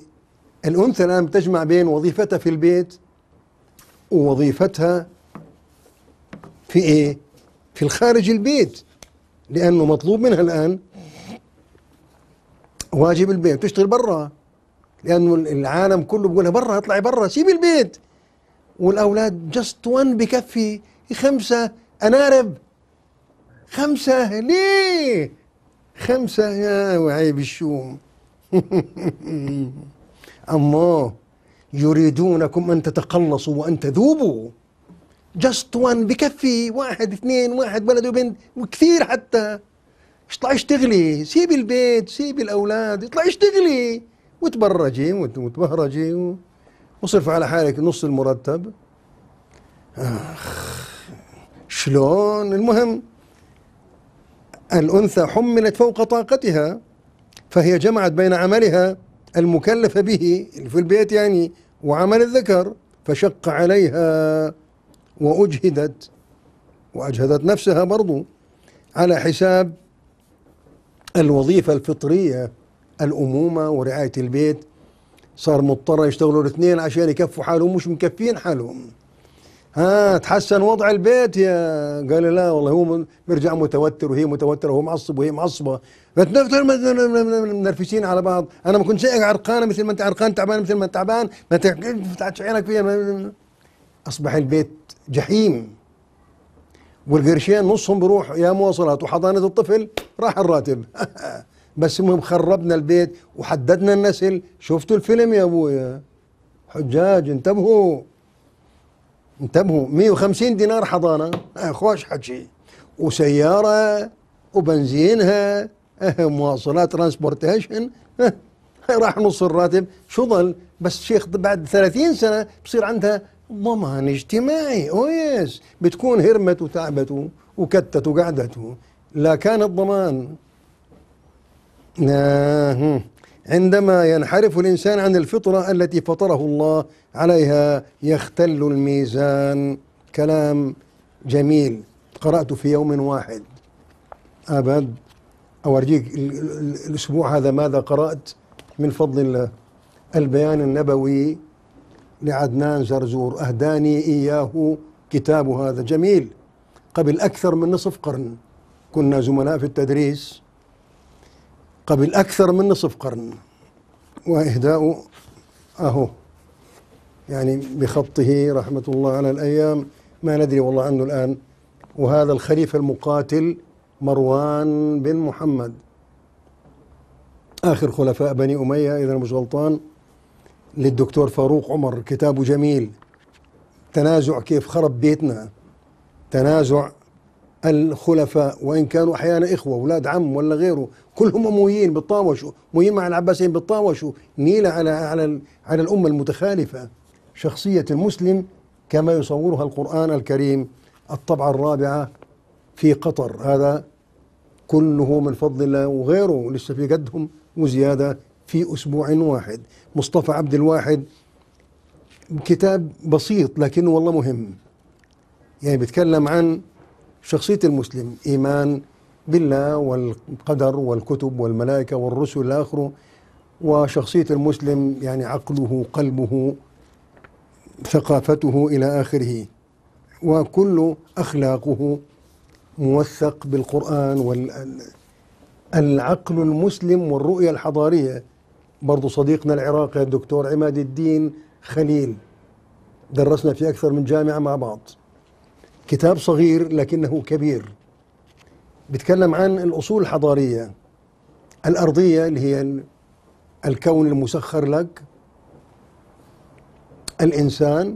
الأنثى الآن بتجمع بين وظيفتها في البيت ووظيفتها في إيه؟ في الخارج البيت لأنه مطلوب منها الآن واجب البيت تشتغل برا. لأنه العالم كله بيقولها برا اطلعي برا سيبي البيت. والأولاد جست وان بكفي خمسة أنارب خمسة ليه؟ خمسة يا وعيب الشوم. <laughs> أما يريدونكم أن تتقلصوا وأن تذوبوا. جست وان بكفي واحد اثنين واحد ولد وبنت وكثير حتى. اطلعي اشتغلي؟ سيبي البيت سيبي الأولاد اطلعي اشتغلي. وتبرجي وتبهرجي وصرف على حالك نص المرتب. آخ شلون؟ المهم الأنثى حملت فوق طاقتها فهي جمعت بين عملها المكلفة به في البيت يعني وعمل الذكر فشق عليها وأجهدت وأجهدت نفسها برضو على حساب الوظيفة الفطرية. الأمومة ورعاية البيت. صار مضطر يشتغلوا الاثنين عشان يكفوا حالهم مش مكفين حالهم. ها تحسن وضع البيت يا قال لا والله هو بيرجع متوتر وهي متوترة وهو معصب وهي معصبة. منرفسين على بعض. أنا ما كنت شيء عرقانة مثل ما أنت عرقان تعبان مثل ما أنت تعبان. ما فتحتش عينك فيها. أصبح البيت جحيم. والقرشين نصهم بروح يا مواصلات وحضانة الطفل راح الراتب. <laughs> بس المهم خربنا البيت وحددنا النسل شفتوا الفيلم يا أبويا؟ حجاج انتبهوا. انتبهوا. 150 دينار حضانة. آه، خوش حكي وسيارة وبنزينها. آه، مواصلات ترانسبورتيشن. آه، راح نص الراتب. شو ظل؟ بس شيخ بعد 30 سنة بصير عندها ضمان اجتماعي. أو يس. بتكون هرمت وتعبت وكتت وقعدت لا كان الضمان. عندما ينحرف الإنسان عن الفطرة التي فطره الله عليها يختل الميزان. كلام جميل. قرأت في يوم واحد. أبد أورجيك الأسبوع هذا ماذا قرأت؟ من فضل الله. البيان النبوي لعدنان زرزور. أهداني إياه كتاب هذا. جميل. قبل أكثر من نصف قرن كنا زملاء في التدريس. قبل أكثر من نصف قرن. وإهداء أهو. يعني بخطه رحمة الله على الأيام ما ندري والله عنه الآن. وهذا الخليفة المقاتل مروان بن محمد. آخر خلفاء بني أمية إذا مش غلطان. للدكتور فاروق عمر كتابه جميل. تنازع كيف خرب بيتنا. تنازع الخلفاء وإن كانوا أحيانا إخوة أولاد عم ولا غيره كلهم أمويين بتطاوشوا أمويين مع العباسيين بتطاوشوا نيلة على على على الأمة المتخالفة. شخصية المسلم كما يصورها القرآن الكريم الطبعة الرابعة في قطر. هذا كله من فضل الله وغيره لسه في قدهم وزيادة في أسبوع واحد. مصطفى عبد الواحد كتاب بسيط لكنه والله مهم. يعني بيتكلم عن شخصية المسلم إيمان بالله والقدر والكتب والملائكة والرسل إلى آخره وشخصية المسلم يعني عقله قلبه ثقافته إلى آخره. وكل أخلاقه موثق بالقرآن والعقل المسلم والرؤية الحضارية. برضو صديقنا العراقي الدكتور عماد الدين خليل درسنا في أكثر من جامعة مع بعض. كتاب صغير لكنه كبير. بيتكلم عن الأصول الحضارية الأرضية اللي هي الكون المسخر لك الإنسان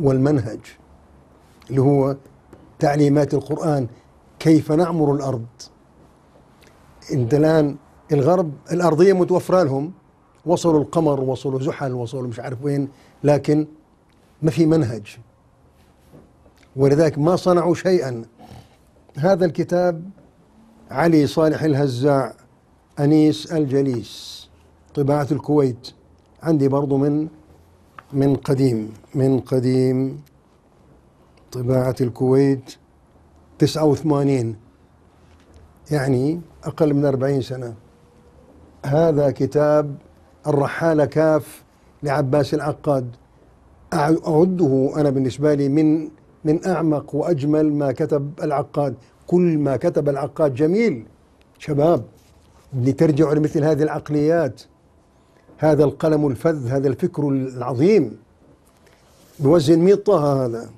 والمنهج اللي هو تعليمات القرآن كيف نعمر الأرض. إنت الآن الغرب الأرضية متوفرة لهم. وصلوا القمر وصلوا زحل وصلوا مش عارف وين لكن ما في منهج. ولذلك ما صنعوا شيئا. هذا الكتاب علي صالح الهزاع أنيس الجليس طباعة الكويت. عندي برضو من من قديم من قديم طباعة الكويت تسعة وثمانين يعني أقل من أربعين سنة. هذا كتاب الرحالة كاف لعباس العقاد. أعده أنا بالنسبة لي من من أعمق وأجمل ما كتب العقاد. كل ما كتب العقاد جميل. شباب لترجعوا لمثل هذه العقليات هذا القلم الفذ هذا الفكر العظيم. بوزن 100 طه هذا.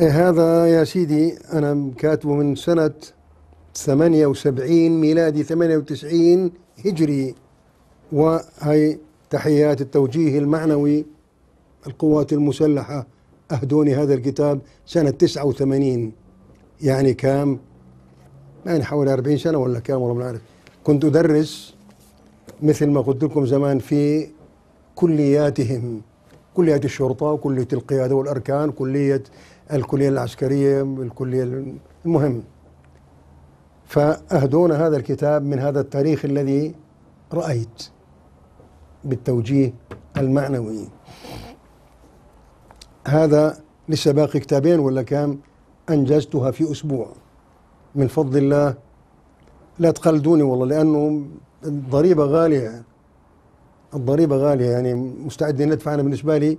إيه هذا يا سيدي؟ أنا كاتبه من سنة 78 ميلادي 98 هجري. وهي تحيات التوجيه المعنوي القوات المسلحة. أهدوني هذا الكتاب سنة 89 يعني كام؟ يعني حوالي 40 سنة ولا كام؟ والله ما عارف كنت أدرس مثل ما قلت لكم زمان في كلياتهم. كليات الشرطة وكلية القيادة والأركان كلية الكلية العسكرية الكلية المهم. فأهدونا هذا الكتاب من هذا التاريخ الذي رأيت بالتوجيه المعنوي. هذا لسه باقي كتابين ولا كام أنجزتها في أسبوع؟ من فضل الله. لا تقلدوني والله لأنه الضريبة غالية. الضريبة غالية يعني مستعدين ندفع. أنا بالنسبة لي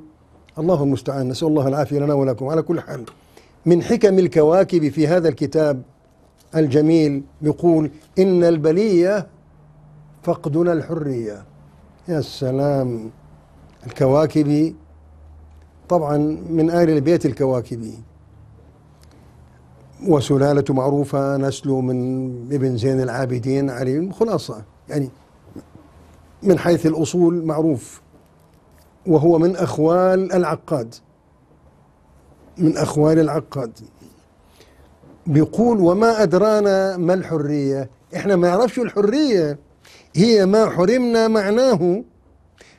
الله المستعان. نسأل الله العافية لنا ولكم. على كل حال من حكم الكواكب في هذا الكتاب الجميل يقول إن البلية فقدنا الحرية. يا سلام. الكواكب طبعا من آل البيت الكواكبي. وسلالته معروفة نسله من ابن زين العابدين علي خلاصة. يعني من حيث الأصول معروف. وهو من أخوال العقاد. من أخوال العقاد. بيقول وما أدرانا ما الحرية. إحنا ما نعرفش الحرية. هي ما حرمنا معناه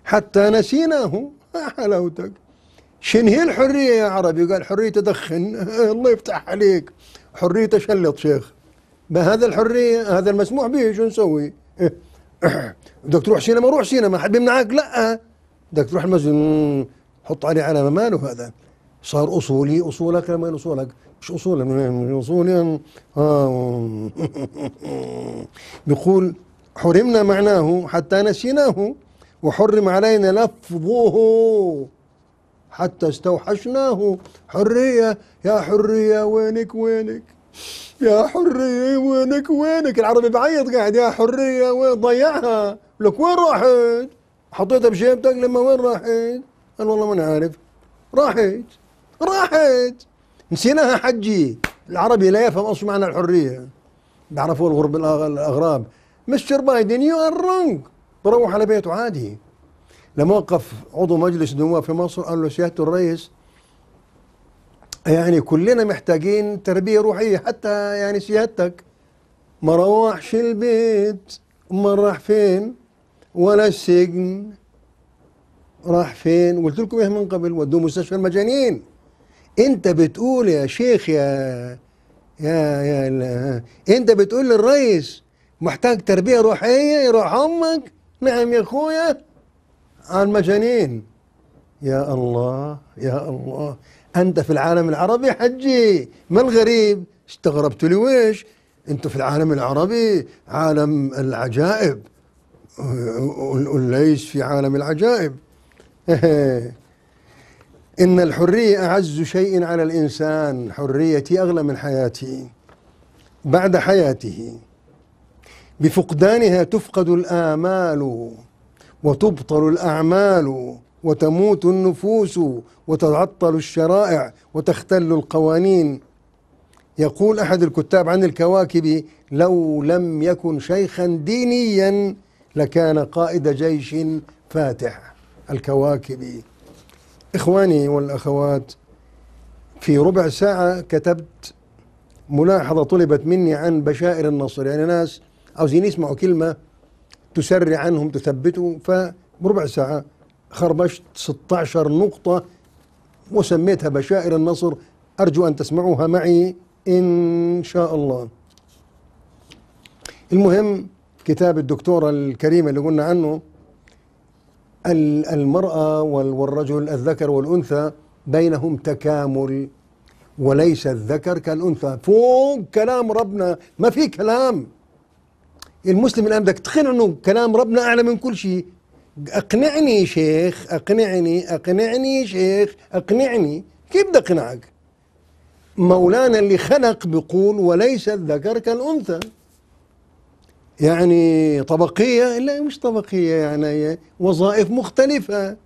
حتى نسيناه. <laughs> حلاوتك. شن هي الحرية يا عربي؟ قال حرية تدخن. <laughs> الله يفتح عليك. حرية تشلط شيخ. ما هذا الحرية؟ هذا المسموح به. شو نسوي؟ <coughs> بدك تروح سينما روح سينما. حد بيمنعك؟ لا. بدك تروح المسجد. حط عليه علامة. ماله هذا؟ صار أصولي. أصولك؟ لما أصولك. مش أصول من أصولي. آه. <laughs> بيقول حرمنا معناه حتى نسيناه وحرم علينا لفظه. حتى استوحشناه. حرية يا حرية وينك وينك؟ يا حرية وينك وينك؟ العربي بعيط قاعد. يا حرية وين ضيعها؟ لك وين راحت؟ حطيتها بجيبتك لما وين راحت؟ قال والله ما عارف. راحت راحت. نسيناها حجي. العربي لا يفهم أصلا معنى الحرية. بيعرفوا الغرب الأغراب. مستر بايدن you are wrong بروح على بيته عادي. لما وقف عضو مجلس النواب في مصر قال له سيادة الرئيس يعني كلنا محتاجين تربية روحية حتى يعني سيادتك ما روحش البيت. ما راح فين؟ ولا السجن. راح فين؟ قلت لكم إيه من قبل؟ ودوه مستشفى المجانين. أنت بتقول يا شيخ يا يا يا أنت بتقول للرئيس محتاج تربية روحية؟ يروح أمك؟ نعم يا أخويا. على المجانين. يا الله يا الله. أنت في العالم العربي حجي ما الغريب؟ استغربت لي ويش؟ أنت في العالم العربي عالم العجائب. وليس في عالم العجائب. <laughs> إن الحرية أعز شيء على الإنسان. حريتي أغلى من حياتي. بعد حياته. بفقدانها تفقد الآمال. وتبطل الأعمال وتموت النفوس وتتعطل الشرائع وتختل القوانين. يقول أحد الكتاب عن الكواكب لو لم يكن شيخا دينيا لكان قائد جيش فاتح الكواكب. إخواني والأخوات في ربع ساعة كتبت ملاحظة طلبت مني عن بشائر النصر. يعني ناس عاوزين يسمعوا كلمة تسري عنهم تثبتوا فبربع ساعة خربشت 16 نقطة وسميتها بشائر النصر. أرجو أن تسمعوها معي إن شاء الله. المهم كتاب الدكتورة الكريمة اللي قلنا عنه المرأة والرجل الذكر والأنثى بينهم تكامل وليس الذكر كالأنثى. فوق كلام ربنا ما في كلام. المسلم الآن بدك تقنعه كلام ربنا أعلى من كل شيء. أقنعني شيخ أقنعني أقنعني شيخ أقنعني. كيف بدي أقنعك؟ مولانا اللي خلق بيقول وليس الذكر كالأنثى. يعني طبقية؟ لا مش طبقية يعني وظائف مختلفة.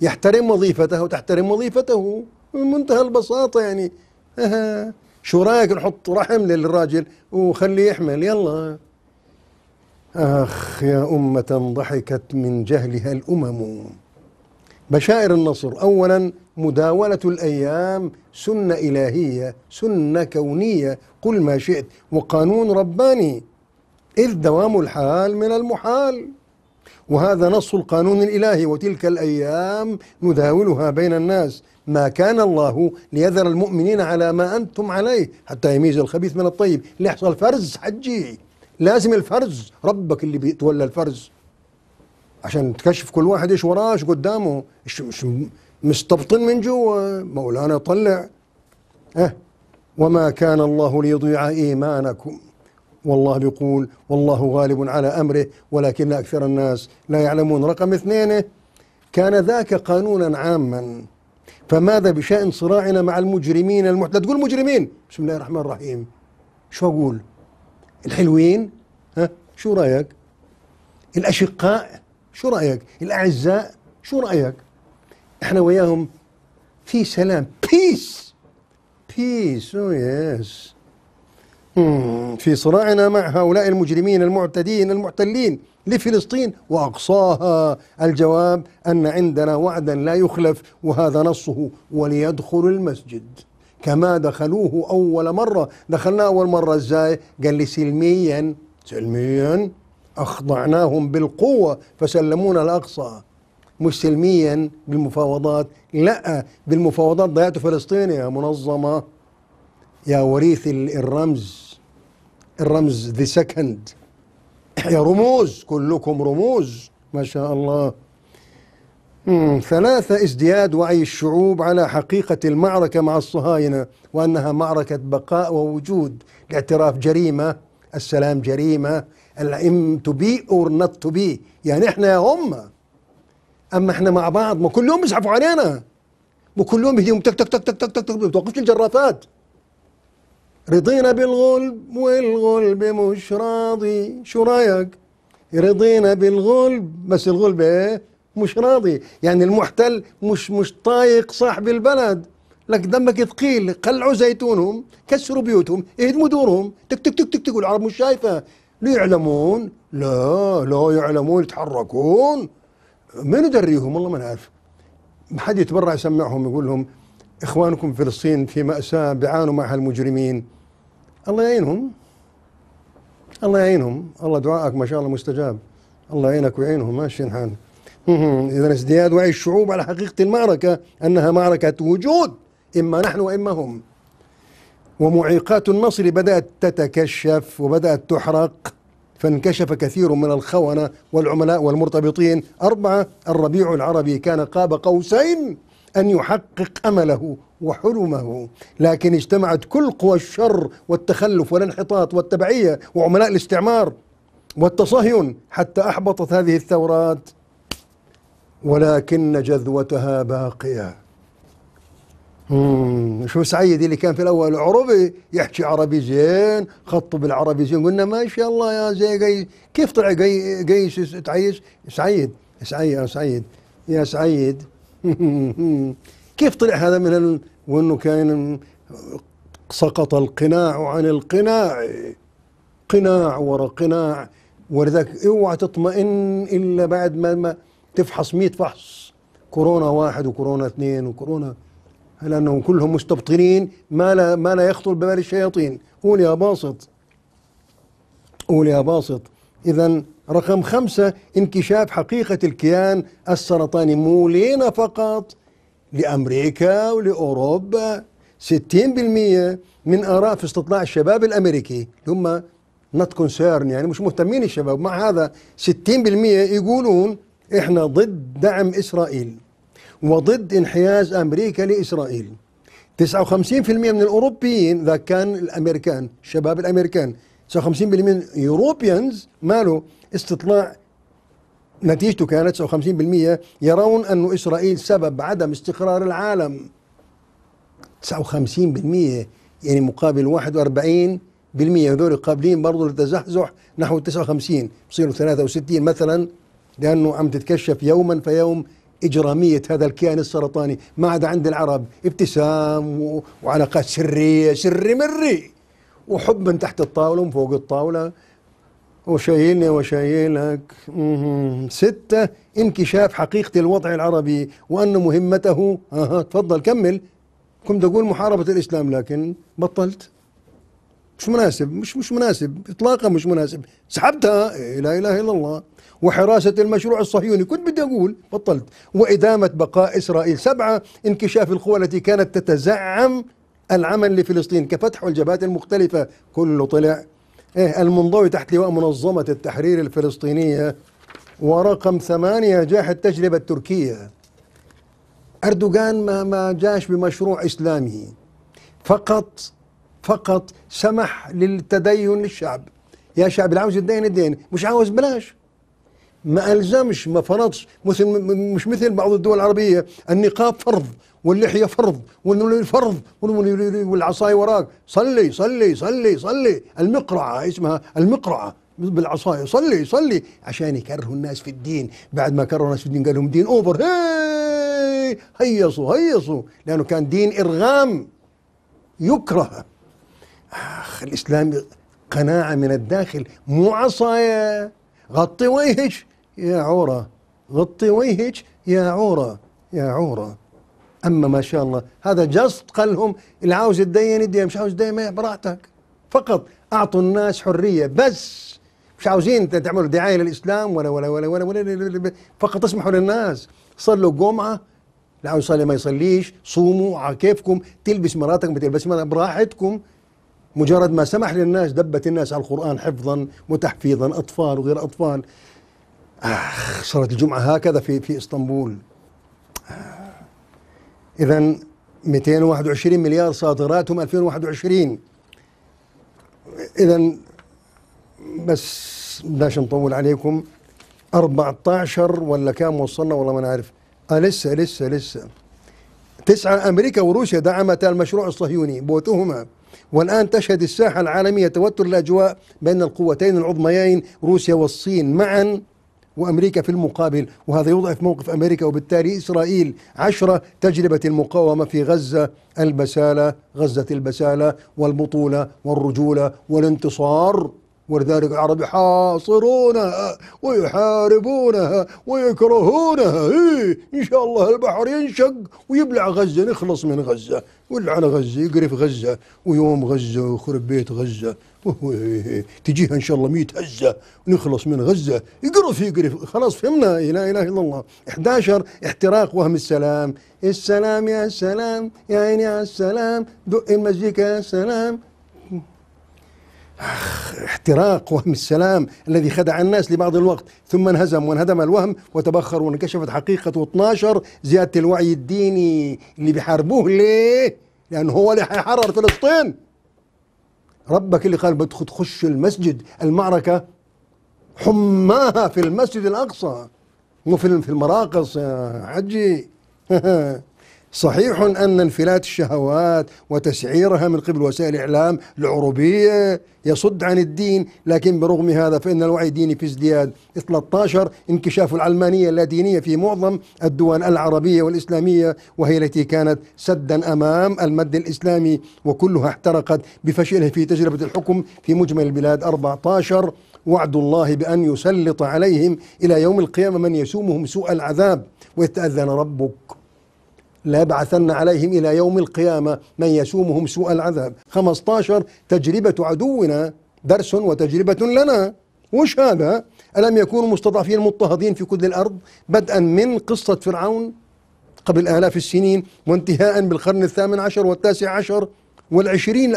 يحترم وظيفته وتحترم وظيفته. بمنتهى البساطة يعني. أه شو رأيك نحط رحم للراجل وخليه يحمل؟ يلا. آخ يا أمة ضحكت من جهلها الأمم. بشائر النصر أولا مداولة الأيام سنة إلهية سنة كونية قل ما شئت وقانون رباني إذ دوام الحال من المحال. وهذا نص القانون الإلهي وتلك الأيام نداولها بين الناس. ما كان الله ليذر المؤمنين على ما أنتم عليه حتى يميز الخبيث من الطيب اللي يحصل فرز حجي. لازم الفرز ربك اللي بيتولى الفرز. عشان تكشف كل واحد إيش وراه إيش قدامه إيش مستبطن من جوا مولانا طلع. آه. وما كان الله ليضيع إيمانكم. والله بيقول والله غالب على أمره ولكن أكثر الناس لا يعلمون. رقم اثنين كان ذاك قانونا عاما. فماذا بشأن صراعنا مع المجرمين المحت... لا تقول مجرمين. بسم الله الرحمن الرحيم. شو أقول؟ الحلوين ها شو رأيك؟ الأشقاء شو رأيك؟ الأعزاء شو رأيك؟ إحنا وياهم في سلام peace peace أو يس في صراعنا مع هؤلاء المجرمين المعتدين المحتلين لفلسطين وأقصاها. الجواب أن عندنا وعدا لا يخلف وهذا نصه وليدخلوا المسجد. كما دخلوه أول مرة. دخلنا أول مرة إزاي؟ قال لي سلميا. سلميا؟ أخضعناهم بالقوة فسلمونا الأقصى. مش سلميا بالمفاوضات لا بالمفاوضات ضيعتوا فلسطين يا منظمة. يا وريث الرمز. الرمز the second يا رموز كلكم رموز ما شاء الله. ثلاثة ازدياد وعي الشعوب على حقيقة المعركة مع الصهاينة وأنها معركة بقاء ووجود الاعتراف جريمة السلام جريمة الأم to be or not to be يعني إحنا يا هم أما إحنا مع بعض ما كل يوم بيزحفوا علينا. وكل يوم يهديهم تك تك تك تك تك تك تك توقفش الجرافات. رضينا بالغلب والغلب مش راضي. شو رأيك؟ رضينا بالغلب. بس الغلب إيه؟ مش راضي. يعني المحتل مش مش طايق صاحب البلد. لك دمك ثقيل. قلعوا زيتونهم كسروا بيوتهم اهدموا دورهم. تك تك تك تك تك والعرب مش شايفة. لا يعلمون. لا لا يعلمون. يتحركون. من يدريهم والله ما نعرف ما حد يتبرع يسمعهم يقول لهم إخوانكم في فلسطين في مأساة بيعانوا معها المجرمين الله يعينهم. الله يعينهم. الله دعائك ما شاء الله مستجاب. الله يعينك ويعينهم. ماشي الحال إذا ازدياد وعي الشعوب على حقيقة المعركة أنها معركة وجود إما نحن وإما هم. ومعيقات النصر بدأت تتكشف وبدأت تحرق فانكشف كثير من الخونة والعملاء والمرتبطين. أربعة الربيع العربي كان قاب قوسين أن يحقق أمله وحلمه. لكن اجتمعت كل قوى الشر والتخلف والانحطاط والتبعية وعملاء الاستعمار والتصهين حتى أحبطت هذه الثورات. ولكن جذوتها باقية. شو سعيد اللي كان في الأول عربي يحكي عربي زين خطه بالعربي زين قلنا ما شاء الله يا زين قي كيف طلع قي قيس تعيش سعيد سعيد يا سعيد يا سعيد. <laughs> كيف طلع هذا من ال... وإنه كان سقط القناع عن القناع. قناع ورا قناع. ولذلك اوعى تطمئن إلا بعد ما, ما تفحص 100 فحص. كورونا واحد وكورونا اثنين وكورونا لأنهم كلهم مستبطنين ما لا ما لا يخطر ببال الشياطين. قول يا باسط. قول يا باسط. إذا رقم خمسة انكشاف حقيقة الكيان السرطاني مو لينا فقط لأمريكا ولأوروبا. 60% من آراء في استطلاع الشباب الأمريكي. هم not concerned يعني مش مهتمين الشباب. مع هذا 60% يقولون إحنا ضد دعم إسرائيل وضد انحياز أمريكا لإسرائيل. 59% من الأوروبيين ذا كان الأمريكان شباب الأمريكان. 59% من يوروبيانز ماله استطلاع نتيجته كانت 59% يرون أن إسرائيل سبب عدم استقرار العالم. 59% يعني مقابل 41 بالمية هذول قابلين برضو للتزحزح نحو 59 بصيروا 63 مثلا. لأنه عم تتكشف يوما فيوم إجرامية هذا الكيان السرطاني. ما عدا عند العرب ابتسام وعلاقات سرية سري مري. وحب من تحت الطاولة ومن فوق الطاولة. وشايلني وشايلك. ستة انكشاف حقيقة الوضع العربي وأن مهمته أها تفضل كمل. كنت أقول محاربة الإسلام لكن بطلت. مش مناسب مش مش مناسب. إطلاقا مش مناسب. سحبتها. لا إله إلا الله. وحراسة المشروع الصهيوني. كنت بدي أقول بطلت. وإدامة بقاء إسرائيل سبعة انكشاف القوى التي كانت تتزعم العمل لفلسطين كفتح الجبهات المختلفة كله طلع. إيه المنضوي تحت لواء منظمة التحرير الفلسطينية ورقم ثمانية جاح التجربة التركية. أردوغان ما, ما جاش بمشروع إسلامي. فقط فقط سمح للتدين للشعب. يا شعب اللي عاوز يدين الدين مش عاوز بلاش. ما ألزمش ما فرضش. مثل مش مثل بعض الدول العربية. النقاب فرض واللحية فرض والفرض والعصاية وراك. صلي صلي صلي صلي. المقرعة اسمها المقرعة بالعصاية صلي صلي. عشان يكرهوا الناس في الدين. بعد ما كرهوا الناس في الدين قال لهم دين أوفر. هي هيصوا هيصوا. لأنه كان دين إرغام. يكره. آخ الإسلام قناعة من الداخل. مو عصاية. غطي وجهك. يا عورة غطي وجهك يا عورة يا عورة. أما ما شاء الله هذا جست قال لهم اللي عاوز يتدين يدين مش عاوز يتدين براحتك فقط أعطوا الناس حرية بس مش عاوزين تعملوا دعاية للإسلام ولا ولا ولا ولا, ولا, فقط اسمحوا للناس. صلوا جمعة لا عاوز يصلي ما يصليش صوموا على كيفكم تلبس مراتك ما تلبس براحتكم. مجرد ما سمح للناس دبت الناس على القرآن حفظا وتحفيظا أطفال وغير أطفال. آخ صارت الجمعة هكذا في في إسطنبول. إذا 221 مليار صادراتهم 2021 إذا بس بداش نطول عليكم 14 ولا كام وصلنا؟ والله ما نعرف. آه لسه لسه لسه. تسعة أمريكا وروسيا دعمتا المشروع الصهيوني بوتهما. والآن تشهد الساحة العالمية توتر الأجواء بين القوتين العظميين روسيا والصين. معا وأمريكا في المقابل وهذا يضعف موقف أمريكا وبالتالي إسرائيل عشرة تجربة المقاومة في غزة البسالة غزة البسالة والبطولة والرجولة والانتصار ولذلك العرب يحاصرونها ويحاربونها ويكرهونها. إيه إن شاء الله البحر ينشق ويبلع غزة نخلص من غزة على غزة يقرف غزة ويوم غزة ويخرب بيت غزة. <laughs> تجيها إن شاء الله مئة هزة ونخلص من غزة. يقرف يقرف خلاص فهمنا. لا إله إلا الله. 11 احتراق وهم السلام. السلام يا سلام يا عيني على السلام دق المزيكا يا سلام. احتراق وهم السلام الذي خدع الناس لبعض الوقت. ثم انهزم وانهدم الوهم وتبخر وانكشفت حقيقته 12 زيادة الوعي الديني اللي بيحاربوه. ليه؟ لأنه هو اللي حيحرر فلسطين. ربك اللي قال بتخش المسجد المعركة حماها في المسجد الأقصى مو في المراقص يا حجي <laughs> صحيح أن انفلات الشهوات وتسعيرها من قبل وسائل الإعلام العروبية يصد عن الدين لكن برغم هذا فإن الوعي الديني في ازدياد 13 انكشاف العلمانية اللادينية في معظم الدول العربية والإسلامية وهي التي كانت سدا أمام المد الإسلامي وكلها احترقت بفشله في تجربة الحكم في مجمل البلاد. 14 وعد الله بأن يسلط عليهم إلى يوم القيامة من يسومهم سوء العذاب ويتأذن ربك. لا يبعثن عليهم إلى يوم القيامة من يسومهم سوء العذاب. 15 تجربة عدونا درس وتجربة لنا. وش هذا؟ ألم يكونوا مستضعفين مضطهدين في كل الأرض بدءا من قصة فرعون قبل آلاف السنين وانتهاء بالقرن الثامن عشر والتاسع عشر والعشرين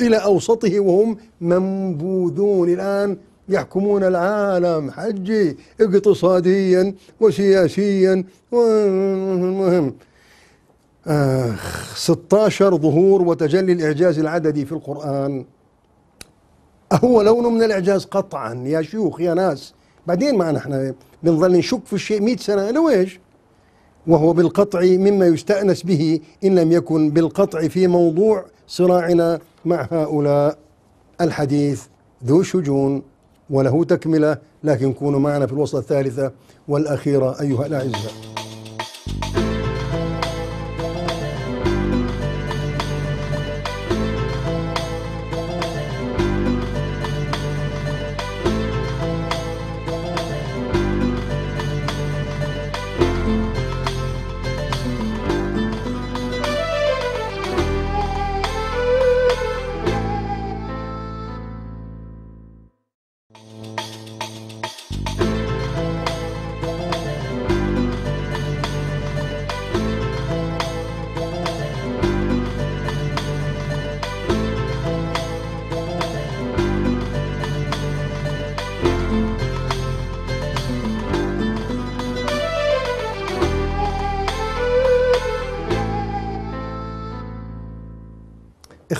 إلى أوسطه وهم منبوذون الآن يحكمون العالم حجي اقتصاديا وسياسيا. ومهم آه 16 ظهور وتجلي الإعجاز العددي في القرآن. هو لون من الإعجاز قطعا. يا شيوخ يا ناس بعدين ما نحن بنظل نشك في الشيء 100 سنة. لويش وهو بالقطع مما يستأنس به إن لم يكن بالقطع في موضوع صراعنا مع هؤلاء. الحديث ذو شجون وله تكملة لكن كونوا معنا في الوصلة الثالثة والأخيرة أيها الأعزاء.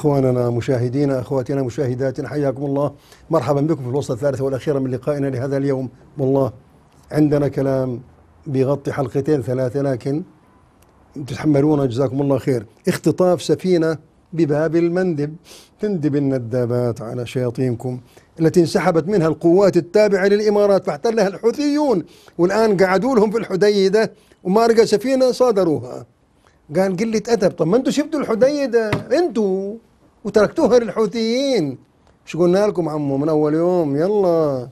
إخواننا مشاهدينا أخواتنا مشاهداتنا حياكم الله. مرحبا بكم في الوصلة الثالثة والأخيرة من لقائنا لهذا اليوم. والله عندنا كلام بيغطي حلقتين ثلاثة لكن تتحملونا جزاكم الله خير. اختطاف سفينة بباب المندب. تندب الندابات على شياطينكم التي انسحبت منها القوات التابعة للإمارات فاحتلها الحوثيون. والآن قعدوا لهم في الحديدة وما رقى سفينة صادروها. قال قلة أدب طب ما أنتم سبتوا الحديدة؟ أنتم وتركتوها للحوثيين شو قلنا لكم عمو من أول يوم؟ يلا.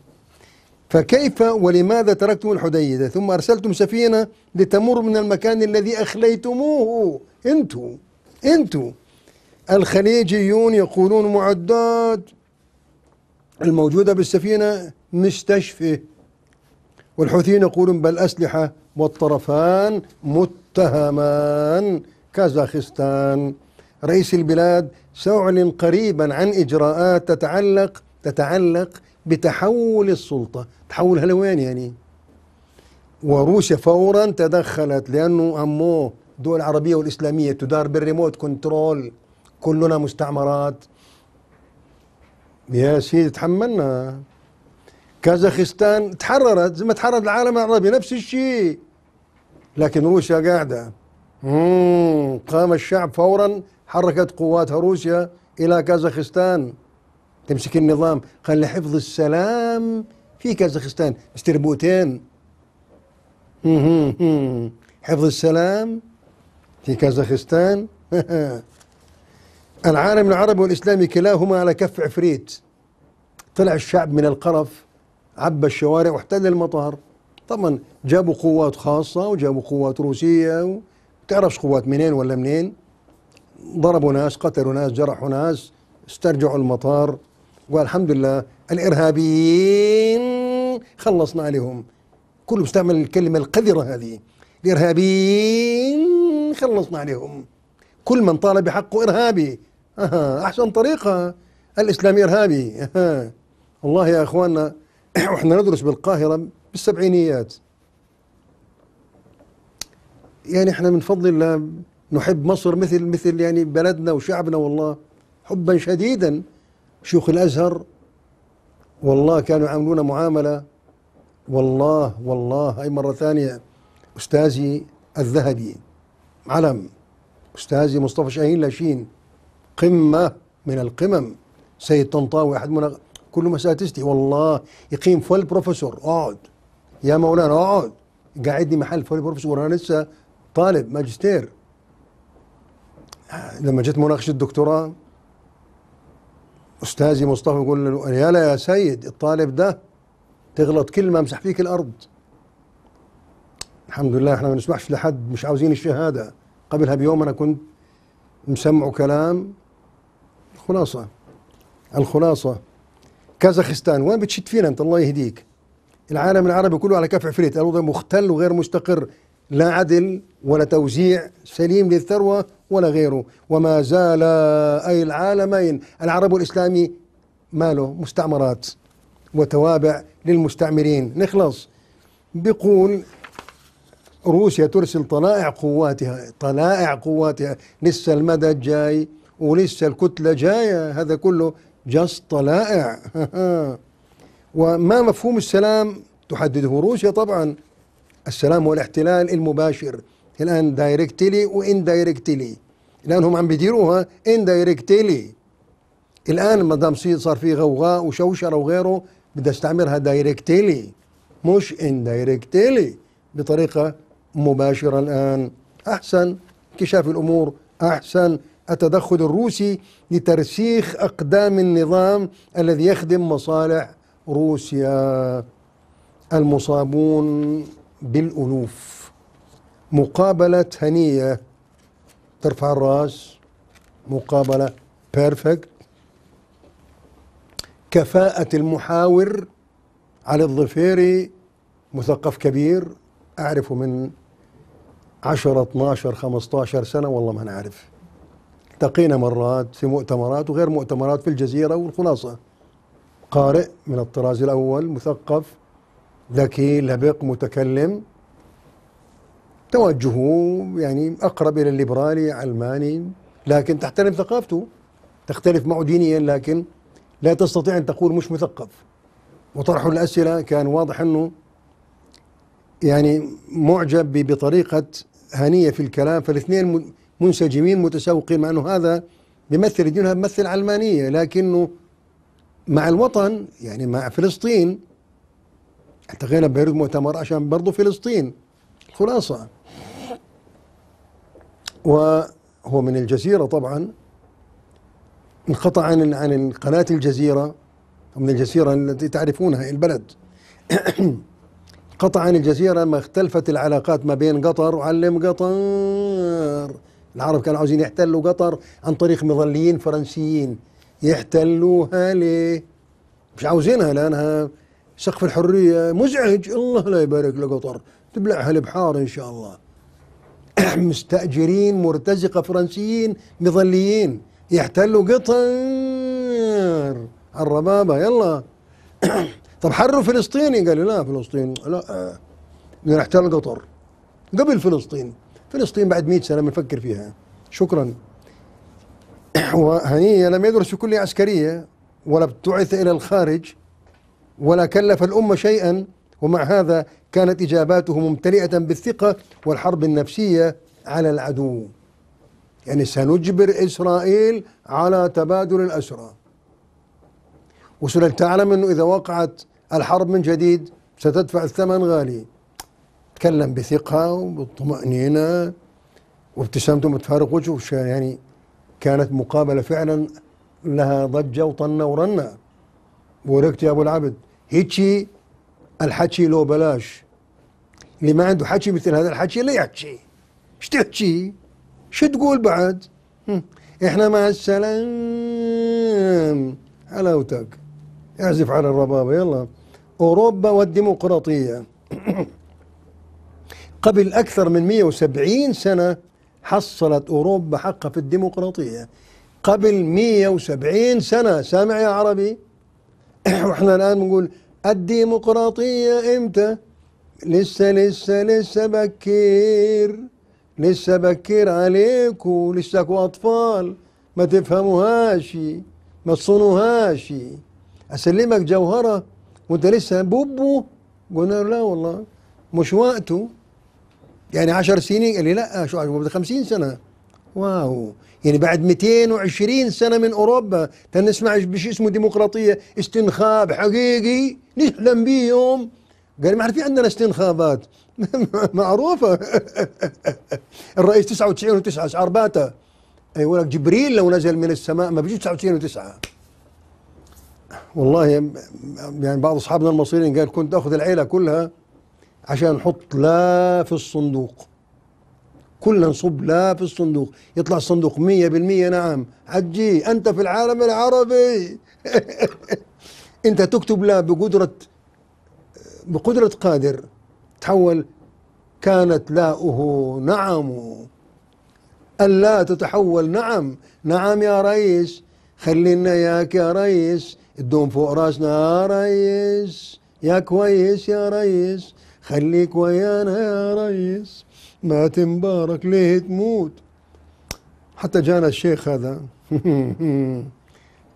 فكيف ولماذا تركتم الحديدة؟ ثم أرسلتم سفينة لتمر من المكان الذي أخليتموه. أنتم أنتم الخليجيون يقولون معدات. الموجودة بالسفينة مستشفى. والحوثيين يقولون بل أسلحة. والطرفان متهمان. كازاخستان. رئيس البلاد سيعلن قريبا عن إجراءات تتعلق تتعلق بتحول السلطة. تحولها لوين يعني؟ وروسيا فورا تدخلت لأنه أموه الدول العربية والإسلامية تدار بال remote control. كلنا مستعمرات. يا سيدي تحملنا. كازاخستان تحررت. زي ما تحرر العالم العربي نفس الشيء. لكن روسيا قاعدة. قام الشعب فورا حركت قواتها روسيا إلى كازاخستان. تمسك النظام قال لحفظ السلام في كازاخستان. مستر بوتين. حفظ السلام في كازاخستان. <laughs> العالم العربي والإسلامي كلاهما على كف عفريت. طلع الشعب من القرف عبى الشوارع واحتل المطار. طبعا جابوا قوات خاصة وجابوا قوات روسية. تعرفش قوات منين ولا منين؟ ضربوا ناس قتلوا ناس جرحوا ناس استرجعوا المطار. والحمد لله الإرهابيين خلصنا عليهم. كله بيستعمل الكلمة القذرة هذه. الإرهابيين خلصنا عليهم. كل من طالب بحقه إرهابي. أها أحسن طريقة. الإسلام إرهابي. أها. والله يا أخواننا <clears throat> وإحنا ندرس بالقاهرة بالسبعينيات. يعني إحنا من فضل الله نحب مصر مثل مثل يعني بلدنا وشعبنا والله حبا شديدا. شيوخ الأزهر والله كانوا يعاملونا معاملة. والله والله هاي مرة ثانية أستاذي الذهبي علم أستاذي مصطفى شاهين لاشين قمة من القمم. سيد طنطاوي أحد من كلهم اساتذتي والله يقيم full professor اقعد يا مولانا اقعد قاعدني محل full professor وأنا لسه طالب ماجستير. لما جت مناقشة الدكتوراه أستاذي مصطفى يقول له يا لا يا سيد الطالب ده تغلط كلمه أمسح فيك الأرض. الحمد لله إحنا ما نسمحش لحد مش عاوزين الشهادة. قبلها بيوم أنا كنت مسمعه كلام الخلاصة الخلاصة. كازاخستان وين بتشد فينا أنت؟ الله يهديك. العالم العربي كله على كف عفريت الوضع مختل وغير مستقر. لا عدل ولا توزيع سليم للثروة ولا غيره. وما زال أي العالمين العرب والإسلامي ماله مستعمرات وتوابع للمستعمرين. نخلص. بيقول روسيا ترسل طلائع قواتها طلائع قواتها. لسه المدد جاي ولسه الكتلة جاية. هذا كله جس طلائع. <laughs> وما مفهوم السلام تحدده روسيا طبعا. السلام هو الاحتلال المباشر. الآن directly و indirectly الآن هم عم بيديروها indirectly الآن ما دام صار في غوغاء وشوشرة وغيره بدها استعمرها directly مش indirectly بطريقة مباشرة الآن. أحسن. انكشاف الأمور أحسن. التدخل الروسي لترسيخ أقدام النظام الذي يخدم مصالح روسيا. المصابون بالألوف مقابلة هنية. ترفع الرأس. مقابلة بيرفكت كفاءة المحاور علي الظفيري مثقف كبير. أعرفه من 10 12 15 سنة. والله ما نعرف. التقينا مرات في مؤتمرات وغير مؤتمرات في الجزيرة والخلاصة. قارئ من الطراز الأول. مثقف. ذكي لبق متكلم. توجهه يعني أقرب إلى الليبرالي علماني. لكن تحترم ثقافته. تختلف معه دينيا لكن لا تستطيع أن تقول مش مثقف. وطرحه الأسئلة كان واضح أنه يعني معجب بطريقة هنية في الكلام. فالاثنين منسجمين متسوقين مع أنه هذا بيمثل دينها بيمثل علمانية. لكنه مع الوطن يعني مع فلسطين التقينا ببيروت مؤتمر عشان برضه فلسطين. خلاصة. وهو من الجزيرة طبعا. انقطع عن عن قناة الجزيرة. من الجزيرة التي تعرفونها البلد. <clears throat> قطع عن الجزيرة ما اختلفت العلاقات ما بين قطر وعلم قطر. العرب كانوا عاوزين يحتلوا قطر عن طريق مظليين فرنسيين. يحتلوها ليه؟ مش عاوزينها لأنها سقف الحرية مزعج. الله لا يبارك لقطر تبلعها البحار إن شاء الله. <coughs> مستأجرين مرتزقة فرنسيين مظليين. يحتلوا قطر. الربابة يلا. <coughs> طب حروا فلسطيني قال لا فلسطين. لا. نحتل قطر. قبل فلسطين. فلسطين بعد 100 سنة بنفكر فيها. شكرا. <coughs> وهنية لم يدرس في كلية عسكرية ولا ابتعث إلى الخارج. ولا كلف الأمة شيئا ومع هذا كانت إجاباته ممتلئة بالثقة والحرب النفسية على العدو. يعني سنجبر إسرائيل على تبادل الأسرى. وسنك تعلم أنه إذا وقعت الحرب من جديد ستدفع الثمن غالي. تكلم بثقة وبطمأنينة وابتسامته ما تفارق وجهه يعني كانت مقابلة فعلا لها ضجة وطنة ورنة. وركت يا أبو العبد. هيجي الحكي لو بلاش. اللي ما عنده حكي مثل هذا الحكي لا يحكي إيش تحكي شو تقول بعد؟ إحنا مع السلام. حلاوتك اعزف على الربابة يلا. أوروبا والديمقراطية. <coughs> قبل أكثر من 170 سنة حصلت أوروبا حقها في الديمقراطية. قبل 170 سنة. سامع يا عربي؟ <coughs> وإحنا الآن بنقول الديمقراطية إمتى؟ لسه لسه لسه بكير لسه بكير عليكم لساكوا أطفال ما تفهموهاش ما تصونوهاش. أسلمك جوهرة وأنت لسه بوبو؟ قلنا له لا والله. مش وقته. يعني عشر سنين قال لي لا شو بعد خمسين سنة. واو. يعني بعد 220 سنة من أوروبا تنسمع بشيء اسمه ديمقراطية استنخاب حقيقي نحلم به يوم قال ما في عندنا استنخابات. <laughs> معروفة. <laughs> الرئيس 99 و9 أسعار باتا يقول لك جبريل لو نزل من السماء ما بيجي 99 و9 والله يعني بعض أصحابنا المصريين قال كنت أخذ العيلة كلها عشان نحط لا في الصندوق. كلنا نصب لا في الصندوق. يطلع الصندوق مية بالمية نعم. حجي أنت في العالم العربي. <laughs> أنت تكتب لا بقدرة بقدرة قادر. تحول كانت لاؤه نعم. اللا تتحول نعم. نعم يا ريس خلينا ياك يا ريس. الدوم فوق راسنا يا ريس. يا كويس يا ريس خليك ويانا يا ريس. ما تنبارك ليه تموت؟ حتى جانا الشيخ هذا. <laughs>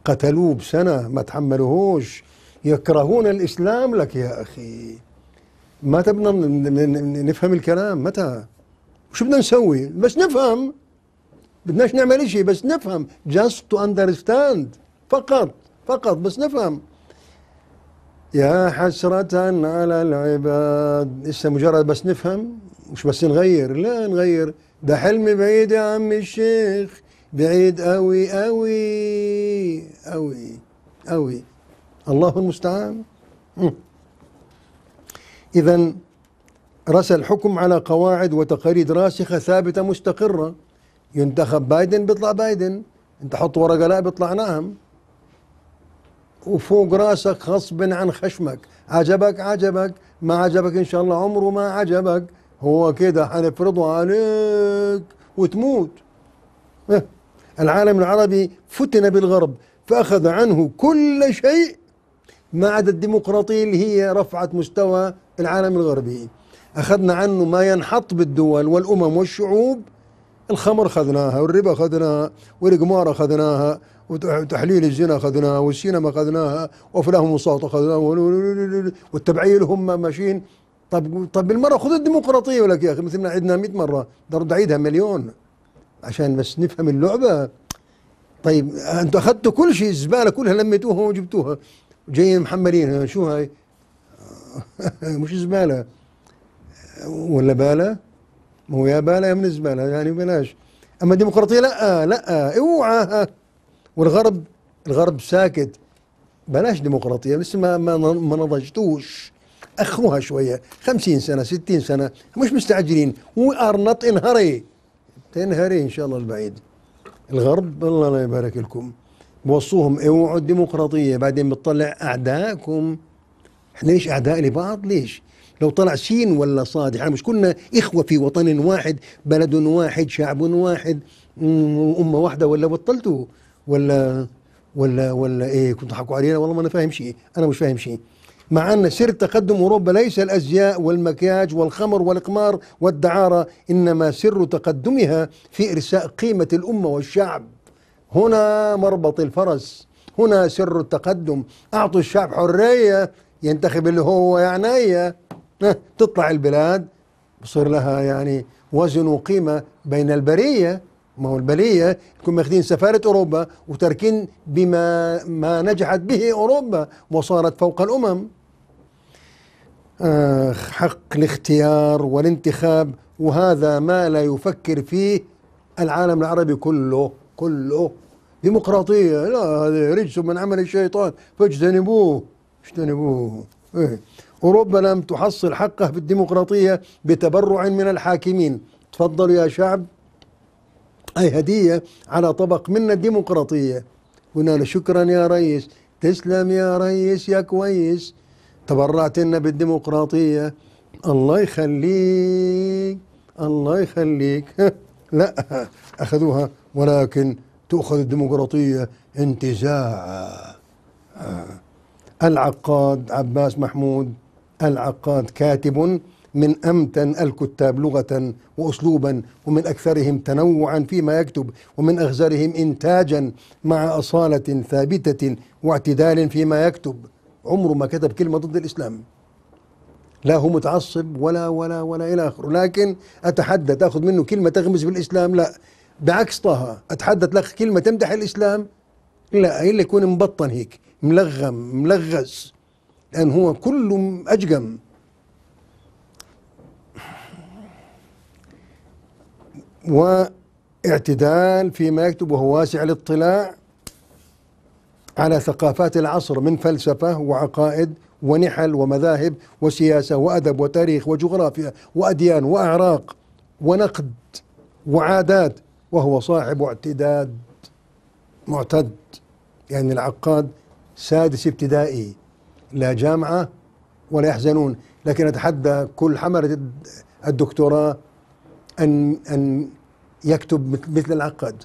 قتلوه بسنة ما تحملوهوش. يكرهون الإسلام لك يا أخي. ما تبنا نفهم الكلام؟ متى؟ وش بدنا نسوي؟ بس نفهم. بدناش نعمل شيء بس نفهم. Just to understand. فقط فقط بس نفهم. يا حسرة على العباد. لسه مجرد بس نفهم. مش بس نغير لا نغير. ده حلم بعيد يا عم الشيخ. بعيد أوي أوي أوي أوي. الله المستعان. إذا رسى الحكم على قواعد وتقاليد راسخة ثابتة مستقرة. ينتخب بايدن بيطلع بايدن. انت حط ورقة لا بيطلع نعم. وفوق راسك غصب عن خشمك. عجبك عجبك. ما عجبك إن شاء الله عمره ما عجبك. هو كده حنفرضه عليك وتموت. إيه. العالم العربي فتن بالغرب فأخذ عنه كل شيء ما عدا الديمقراطية اللي هي رفعت مستوى العالم الغربي. أخذنا عنه ما ينحط بالدول والأمم والشعوب. الخمر خذناها والربا خذناها والقمار خذناها وتحليل الزنا اخذناها والسينما اخذناها وافلام المساطه اخذناها والتبعية لهم ماشيين طب طب بالمرة خذ الديمقراطية ولك يا أخي مثل ما عدنا 100 مرة. برد اعيدها مليون. عشان بس نفهم اللعبة. طيب أنتم أخذتوا كل شيء الزبالة كلها لميتوها وجبتوها. جايين محملين شو هاي؟ <laughs> مش زبالة. ولا بالة؟ ما هو يا بالة يا من الزبالة يعني بلاش. أما الديمقراطية لا لا أوعى. والغرب الغرب ساكت. بلاش ديمقراطية لسه ما ما نضجتوش. أخروها شوية خمسين سنة ستين سنة مش مستعجلين. we are not in hurry تنهري إن شاء الله البعيد. الغرب الله يبارك لكم. بوصوهم اوعوا الديمقراطية. بعدين بتطلع أعدائكم إحنا ليش أعداء لبعض؟ ليش؟ لو طلع سين ولا صاد إحنا مش كنا إخوة في وطن واحد بلد واحد شعب واحد أمة واحدة ولا بطلتوا؟ ولا ولا ولا إيه؟ كنتوا تضحكوا علينا؟ والله ما أنا فاهم شيء. أنا مش فاهم شيء. مع أن سر تقدم أوروبا ليس الأزياء والمكياج والخمر والإقمار والدعارة إنما سر تقدمها في إرساء قيمة الأمة والشعب. هنا مربط الفرس هنا سر التقدم. أعطوا الشعب حرية ينتخب اللي هو يعني تطلع البلاد بصير لها يعني وزن وقيمة بين البرية. ما هو البلية يكون ماخذين سفارة أوروبا وتركين بما ما نجحت به أوروبا وصارت فوق الأمم. آه حق الاختيار والانتخاب وهذا ما لا يفكر فيه العالم العربي كله كله. ديمقراطية لا هذا رجس من عمل الشيطان فاجتنبوه اجتنبوه. إيه. أوروبا لم تحصل حقها في الديمقراطية بتبرع من الحاكمين. تفضلوا يا شعب. أي هدية على طبق من الديمقراطية. قلنا له شكرا يا ريس. تسلم يا ريس يا كويس. تبرعت لنا بالديمقراطية. الله يخليك. الله يخليك. <laughs> لا أخذوها ولكن تؤخذ الديمقراطية انتزاع. العقاد عباس محمود العقاد كاتب من أمتن الكتاب لغة وأسلوبا ومن أكثرهم تنوعا فيما يكتب ومن أغزرهم إنتاجا مع أصالة ثابتة واعتدال فيما يكتب. عمره ما كتب كلمة ضد الإسلام. لا هو متعصب ولا ولا ولا إلى آخره. لكن أتحدى تأخذ منه كلمة تغمز بالإسلام؟ لا. بعكس طه أتحدث لك كلمة تمدح الإسلام؟ لا. إلا يكون مبطن هيك ملغم ملغز لأن هو كله أجقم واعتدال فيما يكتب وهو واسع الاطلاع على ثقافات العصر من فلسفة وعقائد ونحل ومذاهب وسياسة وأدب وتاريخ وجغرافيا وأديان وأعراق ونقد وعادات وهو صاحب اعتداد معتد. يعني العقاد سادس ابتدائي. لا جامعة ولا يحزنون. لكن أتحدى كل حملة الدكتوراه أن أن يكتب مثل العقاد.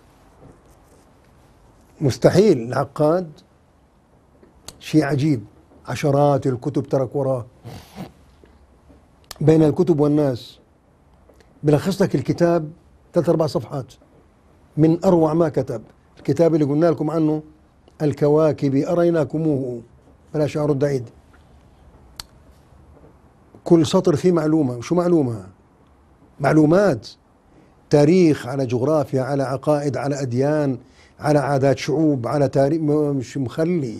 مستحيل. العقاد شيء عجيب. عشرات الكتب ترك وراه. بين الكتب والناس. بلخص لك الكتاب ثلاث أربع صفحات. من أروع ما كتب. الكتاب اللي قلنا لكم عنه الكواكب أريناكموه. بلاش أرد عيد كل سطر فيه معلومة. شو معلومة؟ معلومات تاريخ على جغرافيا على عقائد على أديان على عادات شعوب على تاريخ مش مخلي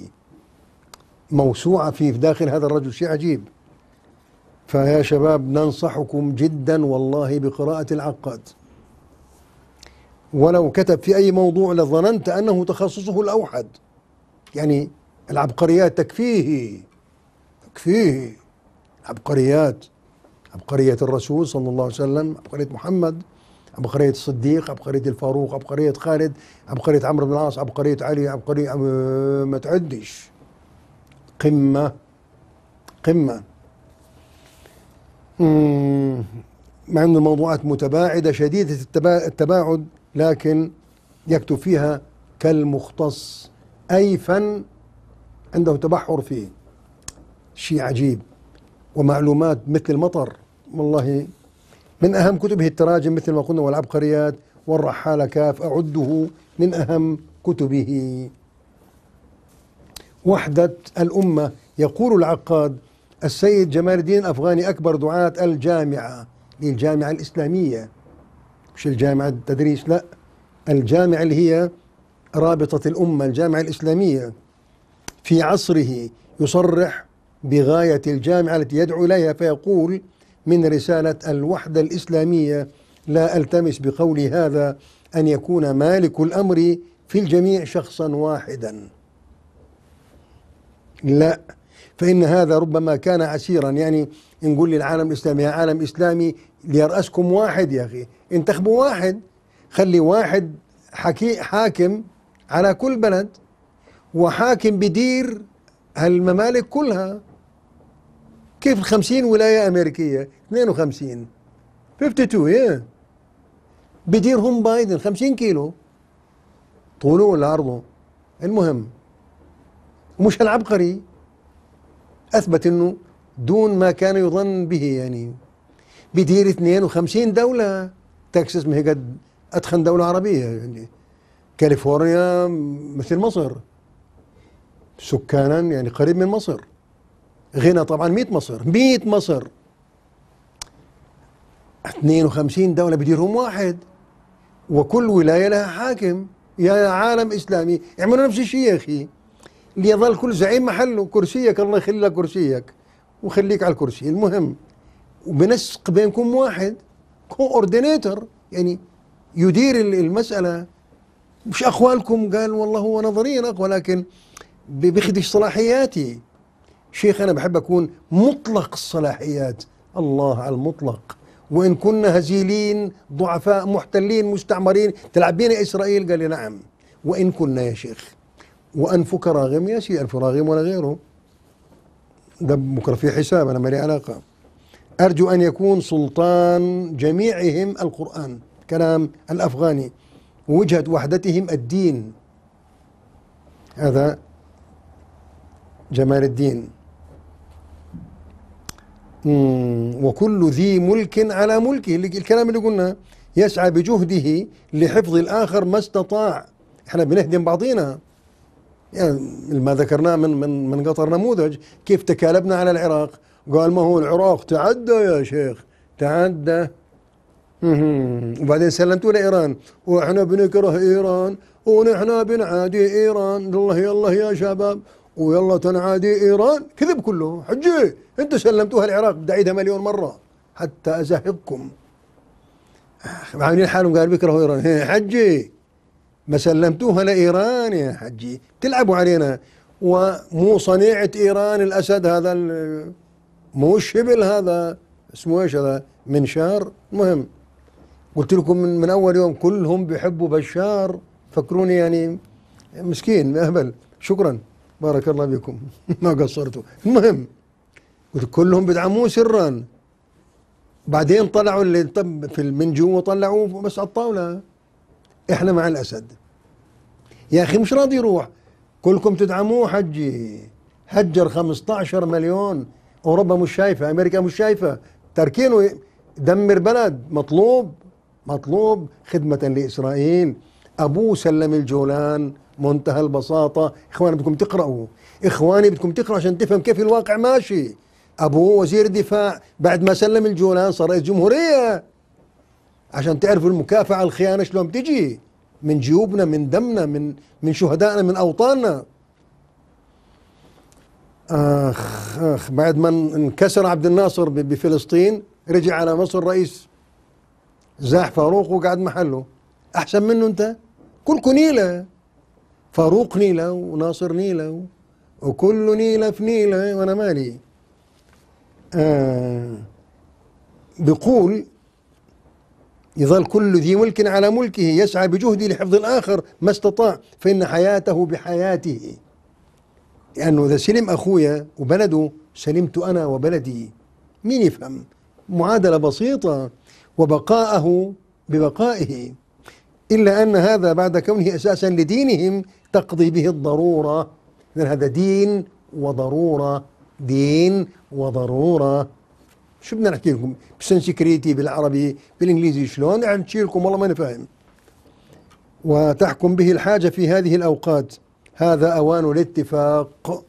موسوعة في داخل هذا الرجل شيء عجيب. فيا شباب ننصحكم جدا والله بقراءة العقاد. ولو كتب في أي موضوع لظننت أنه تخصصه الأوحد. يعني العبقريات تكفيه تكفيه. عبقريات عبقرية الرسول صلى الله عليه وسلم عبقرية محمد عبقرية الصديق عبقرية الفاروق عبقرية خالد عبقرية عمرو بن العاص عبقرية علي عبقرية ما تعدش. قمة قمة. مع أن الموضوعات متباعدة شديدة التباعد لكن يكتب فيها كالمختص أي فن عنده تبحر فيه. شيء عجيب. ومعلومات مثل المطر. والله من أهم كتبه التراجم مثل ما قلنا والعبقريات والرحالة كاف أعده من أهم كتبه. وحدة الأمة يقول العقاد السيد جمال الدين الأفغاني أكبر دعاة الجامعة للجامعة الإسلامية. مش الجامعة التدريس لا الجامعة اللي هي رابطة الأمة الجامعة الإسلامية. في عصره يصرح بغاية الجامعة التي يدعو إليها فيقول من رسالة الوحدة الإسلامية لا ألتمس بقولي هذا أن يكون مالك الأمر في الجميع شخصا واحدا. لا فإن هذا ربما كان عسيرا. يعني نقول للعالم الإسلامي يا عالم إسلامي ليرأسكم واحد يا أخي. انتخبوا واحد خلي واحد حكي حاكم على كل بلد وحاكم بدير هالممالك كلها. كيف 50 ولاية أمريكية؟ 52 52 إيه بديرهم بايدن 50 كيلو. طوله ولا عرضه المهم ومش العبقري. أثبت أنه دون ما كان يظن به يعني. بدير 52 دولة. تكساس ما هي قد أتخن دولة عربية يعني. كاليفورنيا مثل مصر. سكانا يعني قريب من مصر. غنى طبعا 100 مصر 100 مصر. 52 دولة بديرهم واحد وكل ولاية لها حاكم. يا عالم إسلامي اعملوا نفس الشيء يا أخي. ليظل كل زعيم محله كرسيك الله يخلي لك كرسيك وخليك على الكرسي. المهم وبنسق بينكم واحد كوردينيتور يعني يدير المسألة. مش أقوالكم قال والله هو نظريا أقوى لكن بيخدش صلاحياتي. شيخ أنا بحب أكون مطلق الصلاحيات. الله على المطلق. وإن كنا هزيلين ضعفاء محتلين مستعمرين تلعب بينا إسرائيل؟ قال لي نعم. وإن كنا يا شيخ. وأنفك راغم يا سيدي أنف راغم ولا غيره. ده بكرة في حساب أنا مالي علاقة. أرجو أن يكون سلطان جميعهم القرآن كلام الأفغاني وجهة وحدتهم الدين. هذا جمال الدين. وكل ذي ملك على ملكه. الكلام اللي قلنا يسعى بجهده لحفظ الآخر ما استطاع. إحنا بنهدم بعضينا. يعني ما ذكرناه من من من قطر نموذج. كيف تكالبنا على العراق؟ قال ما هو العراق؟ تعدى يا شيخ تعدى وبعدين سلمتوا لإيران. وإحنا بنكره إيران ونحن بنعادي إيران. الله يلا يا شباب. ويلا تنعادي إيران. كذب كله. حجي أنتوا سلمتوها العراق. بدي اعيدها مليون مرة. حتى أزهقكم. عاملين حالهم؟ قال بيكرهوا إيران. حجي ما سلمتوها لإيران يا حجي. تلعبوا علينا. ومو صنيعة إيران الأسد هذا مو الشبل هذا. اسمه إيش هذا؟ منشار. مهم قلت لكم من, من أول يوم كلهم بيحبوا بشار. فكروني يعني مسكين أهبل. شكرا. بارك الله بكم <laughs> ما قصرتوا. المهم قلت كلهم بيدعموه سرا. بعدين طلعوا اللي طب في من جوا طلعوه بس على الطاولة. إحنا مع الأسد. يا أخي مش راضي يروح. كلكم تدعموه حجي. هجر 15 مليون. أوروبا مش شايفة أمريكا مش شايفة. تركينه دمر بلد. مطلوب. مطلوب خدمة لإسرائيل. أبوه سلم الجولان. منتهى البساطة. إخواني بدكم تقرأوا. إخواني بدكم تقرأوا عشان تفهم كيف الواقع ماشي. أبوه وزير الدفاع بعد ما سلم الجولان صار رئيس جمهورية. عشان تعرفوا المكافأة الخيانة شلون بتجي. من جيوبنا من دمنا من من شهدائنا من أوطاننا. آخ آخ بعد ما انكسر عبد الناصر بفلسطين رجع على مصر رئيس زاح فاروق وقعد محله. أحسن منه أنت؟ كلكم نيلة فاروق نيلة وناصر نيلة وكل نيلة في نيلة وأنا مالي. آه بيقول يظل كل ذي ملك على ملكه يسعى بجهده لحفظ الآخر ما استطاع فإن حياته بحياته. لأنه إذا سلم أخويا وبلده سلمت أنا وبلدي. مين يفهم؟ معادلة بسيطة وبقاءه ببقائه. إلا أن هذا بعد كونه أساسا لدينهم تقضي به الضرورة. إذن هذا دين وضرورة. دين وضرورة. شو بدنا نحكي لكم؟ بسنسكريتي بالعربي بالإنجليزي شلون؟ يعني نحكي لكم والله ما نفهم وتحكم به الحاجة في هذه الأوقات. هذا أوان الاتفاق.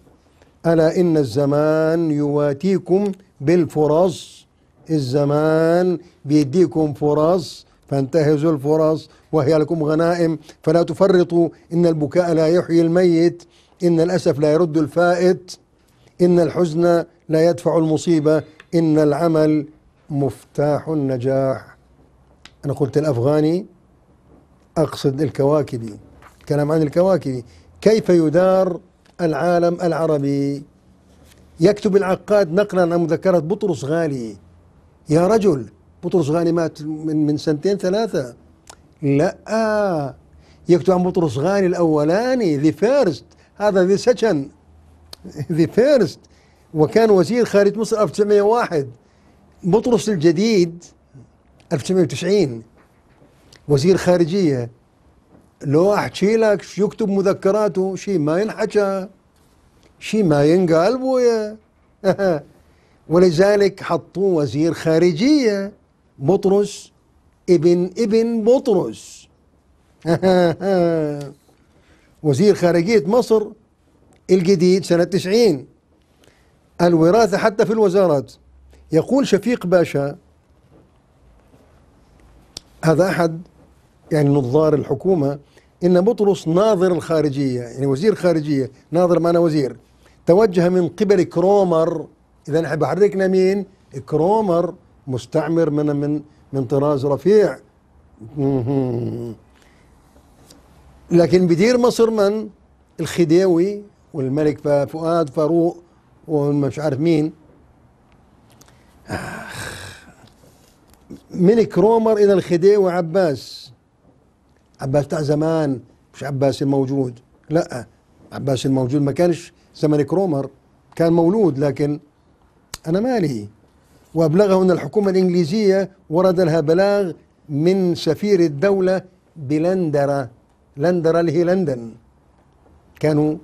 ألا إن الزمان يواتيكم بالفرص. الزمان بيديكم فرص. فانتهزوا الفرص وهي لكم غنائم. فلا تفرطوا. إن البكاء لا يحيي الميت. إن الأسف لا يرد الفائت. إن الحزن لا يدفع المصيبة. إن العمل مفتاح النجاح. أنا قلت الأفغاني أقصد الكواكبي. كلام عن الكواكبي. كيف يدار العالم العربي؟ يكتب العقاد نقلا عن مذكرة بطرس غالي؟ يا رجل بطرس غالي مات من من سنتين ثلاثة. لا. يكتب عن بطرس غالي الأولاني the first هذا the second the first وكان وزير خارج مصر 1901 بطرس الجديد 1990 وزير خارجية. لو أحكي لك شو يكتب مذكراته شيء ما ينحكى شيء ما ينقال بويا. <laughs> ولذلك حطوا وزير خارجية. بطرس ابن ابن بطرس. <laughs> وزير خارجية مصر الجديد سنة 90 الوراثة حتى في الوزارات. يقول شفيق باشا هذا أحد يعني نظار الحكومة إن بطرس ناظر الخارجية يعني وزير خارجية ناظر معنا وزير. توجه من قبل كرومر. إذا نحب حركنا مين؟ كرومر مستعمر من من من طراز رفيع. لكن بدير مصر من؟ الخديوي والملك فؤاد فاروق ومش عارف مين. من كرومر إلى الخديوي عباس عباس بتاع زمان مش عباس الموجود. لا عباس الموجود ما كانش زمن كرومر كان مولود لكن أنا مالي. وأبلغه أن الحكومة الإنجليزية ورد لها بلاغ من سفير الدولة بلندرة. لندرة اللي هي لندن. كانوا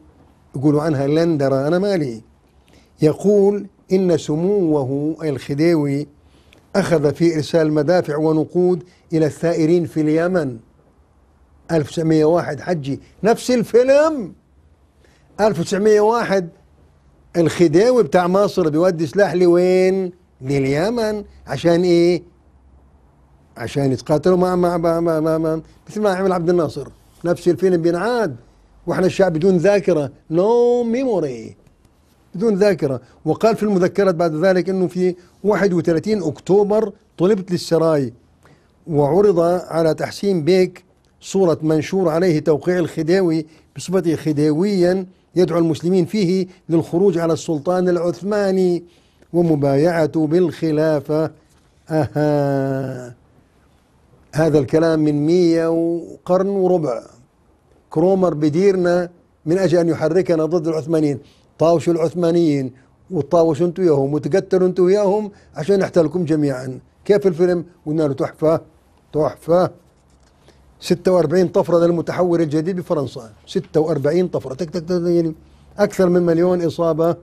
يقولوا عنها لندرة. أنا مالي. يقول إن سموه الخديوي أخذ في إرسال مدافع ونقود إلى الثائرين في اليمن. 1901 حجي. نفس الفيلم. 1901 الخديوي بتاع مصر بيودي سلاح لوين؟ لليمن عشان إيه؟ عشان يتقاتلوا مع مع مع, مع, مع, مع مثل ما عمل عبد الناصر. نفس الفيلم بينعاد وإحنا الشعب بدون ذاكرة. no no memory بدون ذاكرة. وقال في المذكرات بعد ذلك إنه في 31 أكتوبر طلبت للسراي. وعرض على تحسين بيك صورة منشور عليه توقيع الخديوي بصفته خديويا يدعو المسلمين فيه للخروج على السلطان العثماني. ومبايعته بالخلافة. أها. هذا الكلام من مية وقرن وربع. كرومر بديرنا من أجل أن يحركنا ضد العثمانيين. طاوشوا العثمانيين وطاوشوا أنتوا وياهم وتقتلوا أنتوا وياهم عشان نحتلكم جميعا. كيف الفيلم؟ قلنا له تحفة تحفة. 46 طفرة للمتحور الجديد بفرنسا. 46 طفرة. تك تك تك يعني أكثر من مليون إصابة.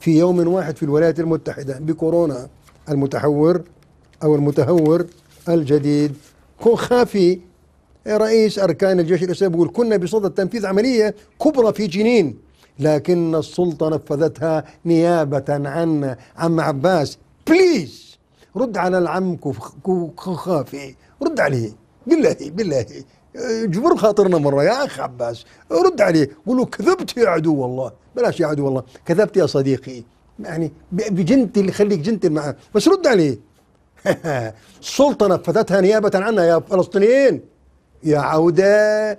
في يوم واحد في الولايات المتحدة بكورونا المتحور أو المتهور الجديد. خافي. رئيس أركان الجيش الإسلامي يقول كنا بصدد تنفيذ عملية كبرى في جنين لكن السلطة نفذتها نيابة عن عم عباس. بليز رد على العم خافي رد عليه. بالله بالله. جبر خاطرنا مرة يا أخ عباس رد عليه قول له كذبت يا عدو والله بلاش يا عدو والله كذبت يا صديقي. يعني بجنتل خليك جنتل معه بس رد عليه. <laughs> السلطة نفذتها نيابة عنا يا فلسطينيين. يا عودة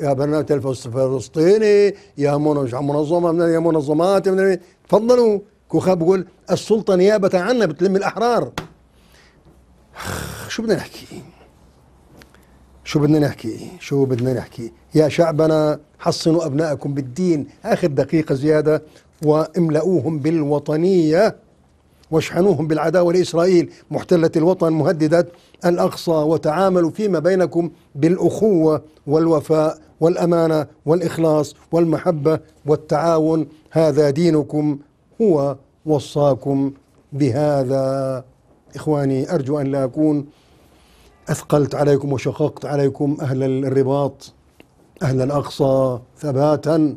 يا بنات الفلسطيني يا منظمة يا منظمات تفضلوا. كوخاب بقول السلطة نيابة عنا بتلم الأحرار. <sighs> شو بدنا نحكي؟ شو بدنا نحكي؟ شو بدنا نحكي؟ يا شعبنا حصنوا أبنائكم بالدين. آخر دقيقة زيادة واملؤوهم بالوطنية واشحنوهم بالعداوة لإسرائيل. محتلة الوطن مهددة الأقصى وتعاملوا فيما بينكم بالأخوة والوفاء والأمانة والإخلاص والمحبة والتعاون. هذا دينكم هو وصاكم بهذا. إخواني أرجو أن لا أكون أثقلت عليكم وشققت عليكم أهل الرباط أهل الأقصى ثباتا.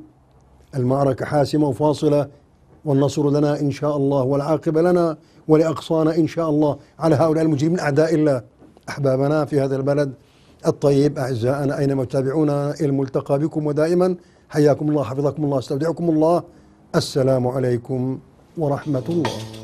المعركة حاسمة وفاصلة والنصر لنا إن شاء الله والعاقبة لنا ولأقصانا إن شاء الله على هؤلاء المجرمين أعداء الله. أحبابنا في هذا البلد الطيب أعزائنا أينما تتابعونا الملتقى بكم ودائما. حياكم الله حفظكم الله استودعكم الله. السلام عليكم ورحمة الله.